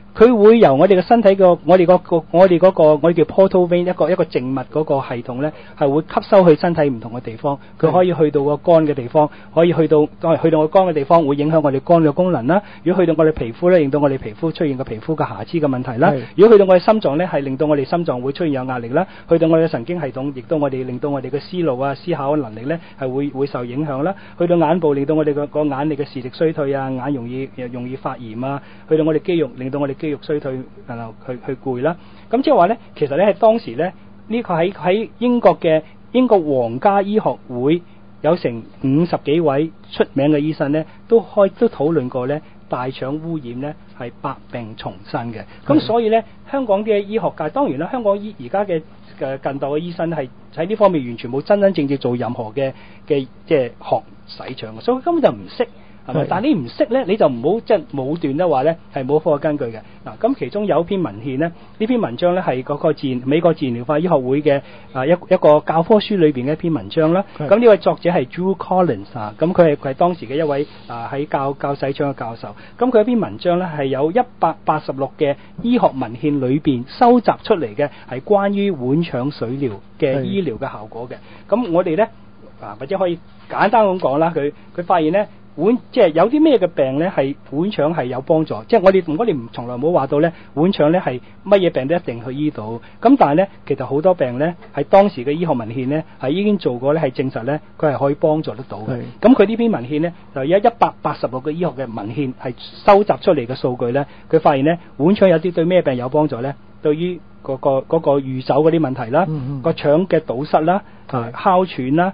佢會由我哋嘅身體個，我哋嗰個，我哋嗰個，我哋叫 portal vein 一個一個靜脈嗰個系統咧，係會吸收去身體唔同嘅地方。佢可以去到個肝嘅地方，可以去到，去到個肝嘅地方會影響我哋肝嘅功能啦。如果去到我哋皮膚咧，令到我哋皮膚出現個皮膚嘅瑕疵嘅問題啦。如果去到我哋心臟咧，係令到我哋心臟會出現有壓力啦。去到我哋嘅神經系統，亦都我哋令到我哋嘅思路啊、思考嘅能力咧，係會會受影響啦。去到眼部，令到我哋個個眼力嘅視力衰退啊，眼容易又容易發炎啊。去到我哋肌肉，令到我哋肌肉衰退，然後去去攰啦。咁即係話咧，其實咧係當時咧呢個喺喺英國嘅英國皇家醫學會有成五十幾位出名嘅醫生咧，都開都討論過咧大腸污染咧係百病重生嘅。咁所以咧，香港嘅醫學界當然啦，香港醫而家嘅嘅近代嘅醫生係喺呢方面完全冇真真正正做任何嘅嘅即係學洗腸嘅，所以根本就唔識。係咪？但係你唔識咧，你就唔好即係武斷咧話咧係冇科學根據嘅。嗱，咁其中有一篇文獻咧，呢篇文章咧係嗰個自然美國自然療法醫學會嘅啊一一個教科書裏邊嘅一篇文章啦。咁呢位作者係 Drew Collins 啊，咁佢係佢係當時嘅一位啊喺教教洗腸嘅教授。咁佢一篇文章咧係有一百八十六嘅醫學文獻裏邊收集出嚟嘅係關於碗腸水療嘅醫療嘅效果嘅。咁我哋咧啊或者可以簡單咁講啦，佢佢發現咧。碗即係有啲咩嘅病咧係碗腸係有幫助，即係我哋我哋唔從來冇話到咧碗腸咧係乜嘢病都一定去醫到，咁但係咧其實好多病咧係當時嘅醫學文獻咧係已經做過咧係證實咧佢係可以幫助得到嘅。咁佢呢篇文獻咧就有一百八十六個醫學嘅文獻係收集出嚟嘅數據咧，佢發現咧碗腸有啲對咩病有幫助咧？對於嗰、嗰個嗰、嗰個預走嗰啲問題啦，個腸嘅堵塞啦，啊哮喘啦，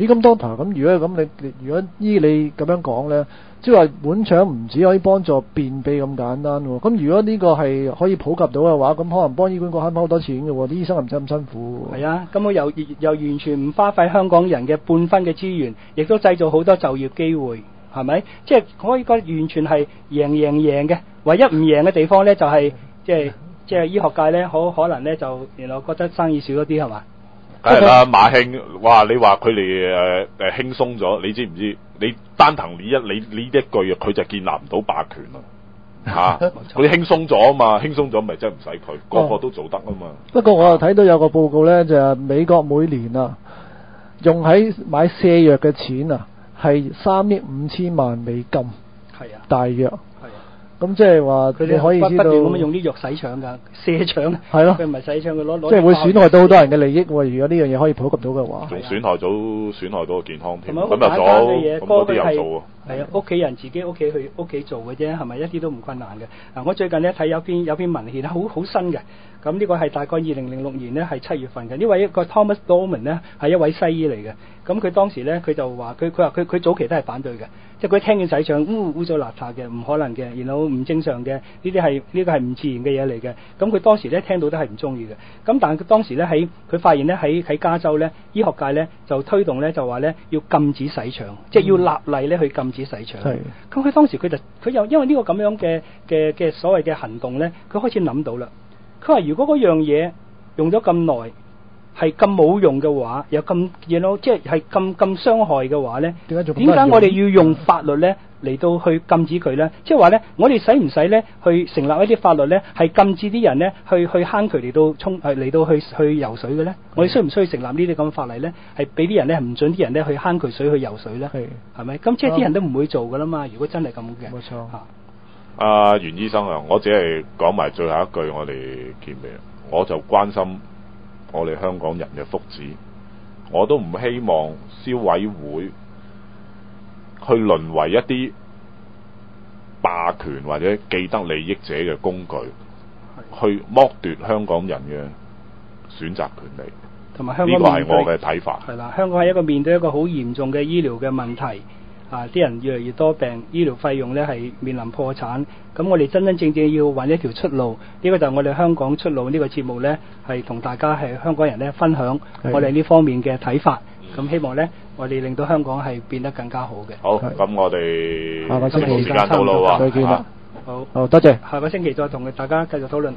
咦？咁當堂咁，如果咁你，如果依你咁樣講咧，即係話碗肠唔止可以幫助便秘咁簡單喎。咁如果呢個係可以普及到嘅話，咁可能幫醫管局慳翻好多錢嘅喎。啲醫生唔使咁辛苦。係啊，咁我又又完全唔花費香港人嘅半分嘅資源，亦都製造好多就業機會。係咪？即係可以講完全係贏贏贏嘅，唯一唔贏嘅地方咧就係即係即係醫學界咧，好可能咧就原來覺得生意少咗啲係嘛？梗係啦，馬興，哇！你話佢哋誒誒輕鬆咗，你知唔知？你單憑呢一你呢一句，佢就建立唔到霸權啦。吓，佢輕鬆咗啊嘛，輕鬆咗咪真係唔使佢，個個都做得啊嘛。不過我又睇到有個報告咧，就係美國每年啊用喺買瀉藥嘅錢啊。係三億五千萬美金，係啊，大約，係啊，咁即係話佢哋可以知道不斷咁樣用啲藥洗腸噶，瀉腸，係咯，佢唔係洗腸，佢攞攞，即係會損害到好多人嘅利益喎。如果呢樣嘢可以普及到嘅話，仲損害到損害到個健康添。咁又做，咁嗰啲又做。係啊，屋企人自己屋企去屋企做嘅啫，係咪一啲都唔困難嘅？嗱，我最近咧睇有篇有篇文獻好好新嘅。咁呢個係大概二零零六年呢，係七月份嘅。呢位一個 Thomas Dorman 呢，係一位西醫嚟嘅。咁佢當時呢，佢就話佢佢話佢佢早期都係反對嘅，即係佢聽見洗腸污污糟邋遢嘅，唔可能嘅，然後唔正常嘅，呢啲係呢個係唔自然嘅嘢嚟嘅。咁佢當時呢，聽到都係唔中意嘅。咁但係佢當時呢，喺佢發現呢，喺喺加州呢，醫學界呢，就推動呢，就話呢，要禁止洗腸，即係要立例呢，去禁止洗腸。咁佢當時佢就佢又因為呢個咁樣嘅嘅嘅所謂嘅行動呢，佢開始諗到啦。佢話：如果嗰樣嘢用咗咁耐，係咁冇用嘅話，又咁嘢咯，即係係咁咁傷害嘅話咧，點解我哋要用法律咧嚟到去禁止佢咧？即係話咧，我哋使唔使咧去成立一啲法律咧，係禁止啲人咧去去坑渠嚟到沖嚟到去去游水嘅咧？我哋需唔需要成立呢啲咁嘅法例咧？係俾啲人咧唔准啲人咧去坑渠水去游水咧？係係咪？咁即係啲人都唔會做噶啦嘛？如果真係咁嘅，冇錯嚇。阿、啊、袁医生啊，我只系讲埋最后一句，我哋見面，我就关心我哋香港人嘅福祉，我都唔希望消委会去沦为一啲霸权或者既得利益者嘅工具，去剥夺香港人嘅选择权利。同埋香港呢個係我嘅睇法。系啦，香港系一个面对一个好严重嘅医疗嘅問題。啊！啲人越嚟越多病，醫療費用咧係面臨破產。咁我哋真真正正要揾一條出路，呢個就係我哋香港出路呢個節目咧，係同大家係香港人咧分享我哋呢方面嘅睇法。咁希望咧，我哋令到香港係變得更加好嘅。好，咁我哋下個星期時間到啦喎，再見啦。好，好多謝。下個星期再同大家繼續討論。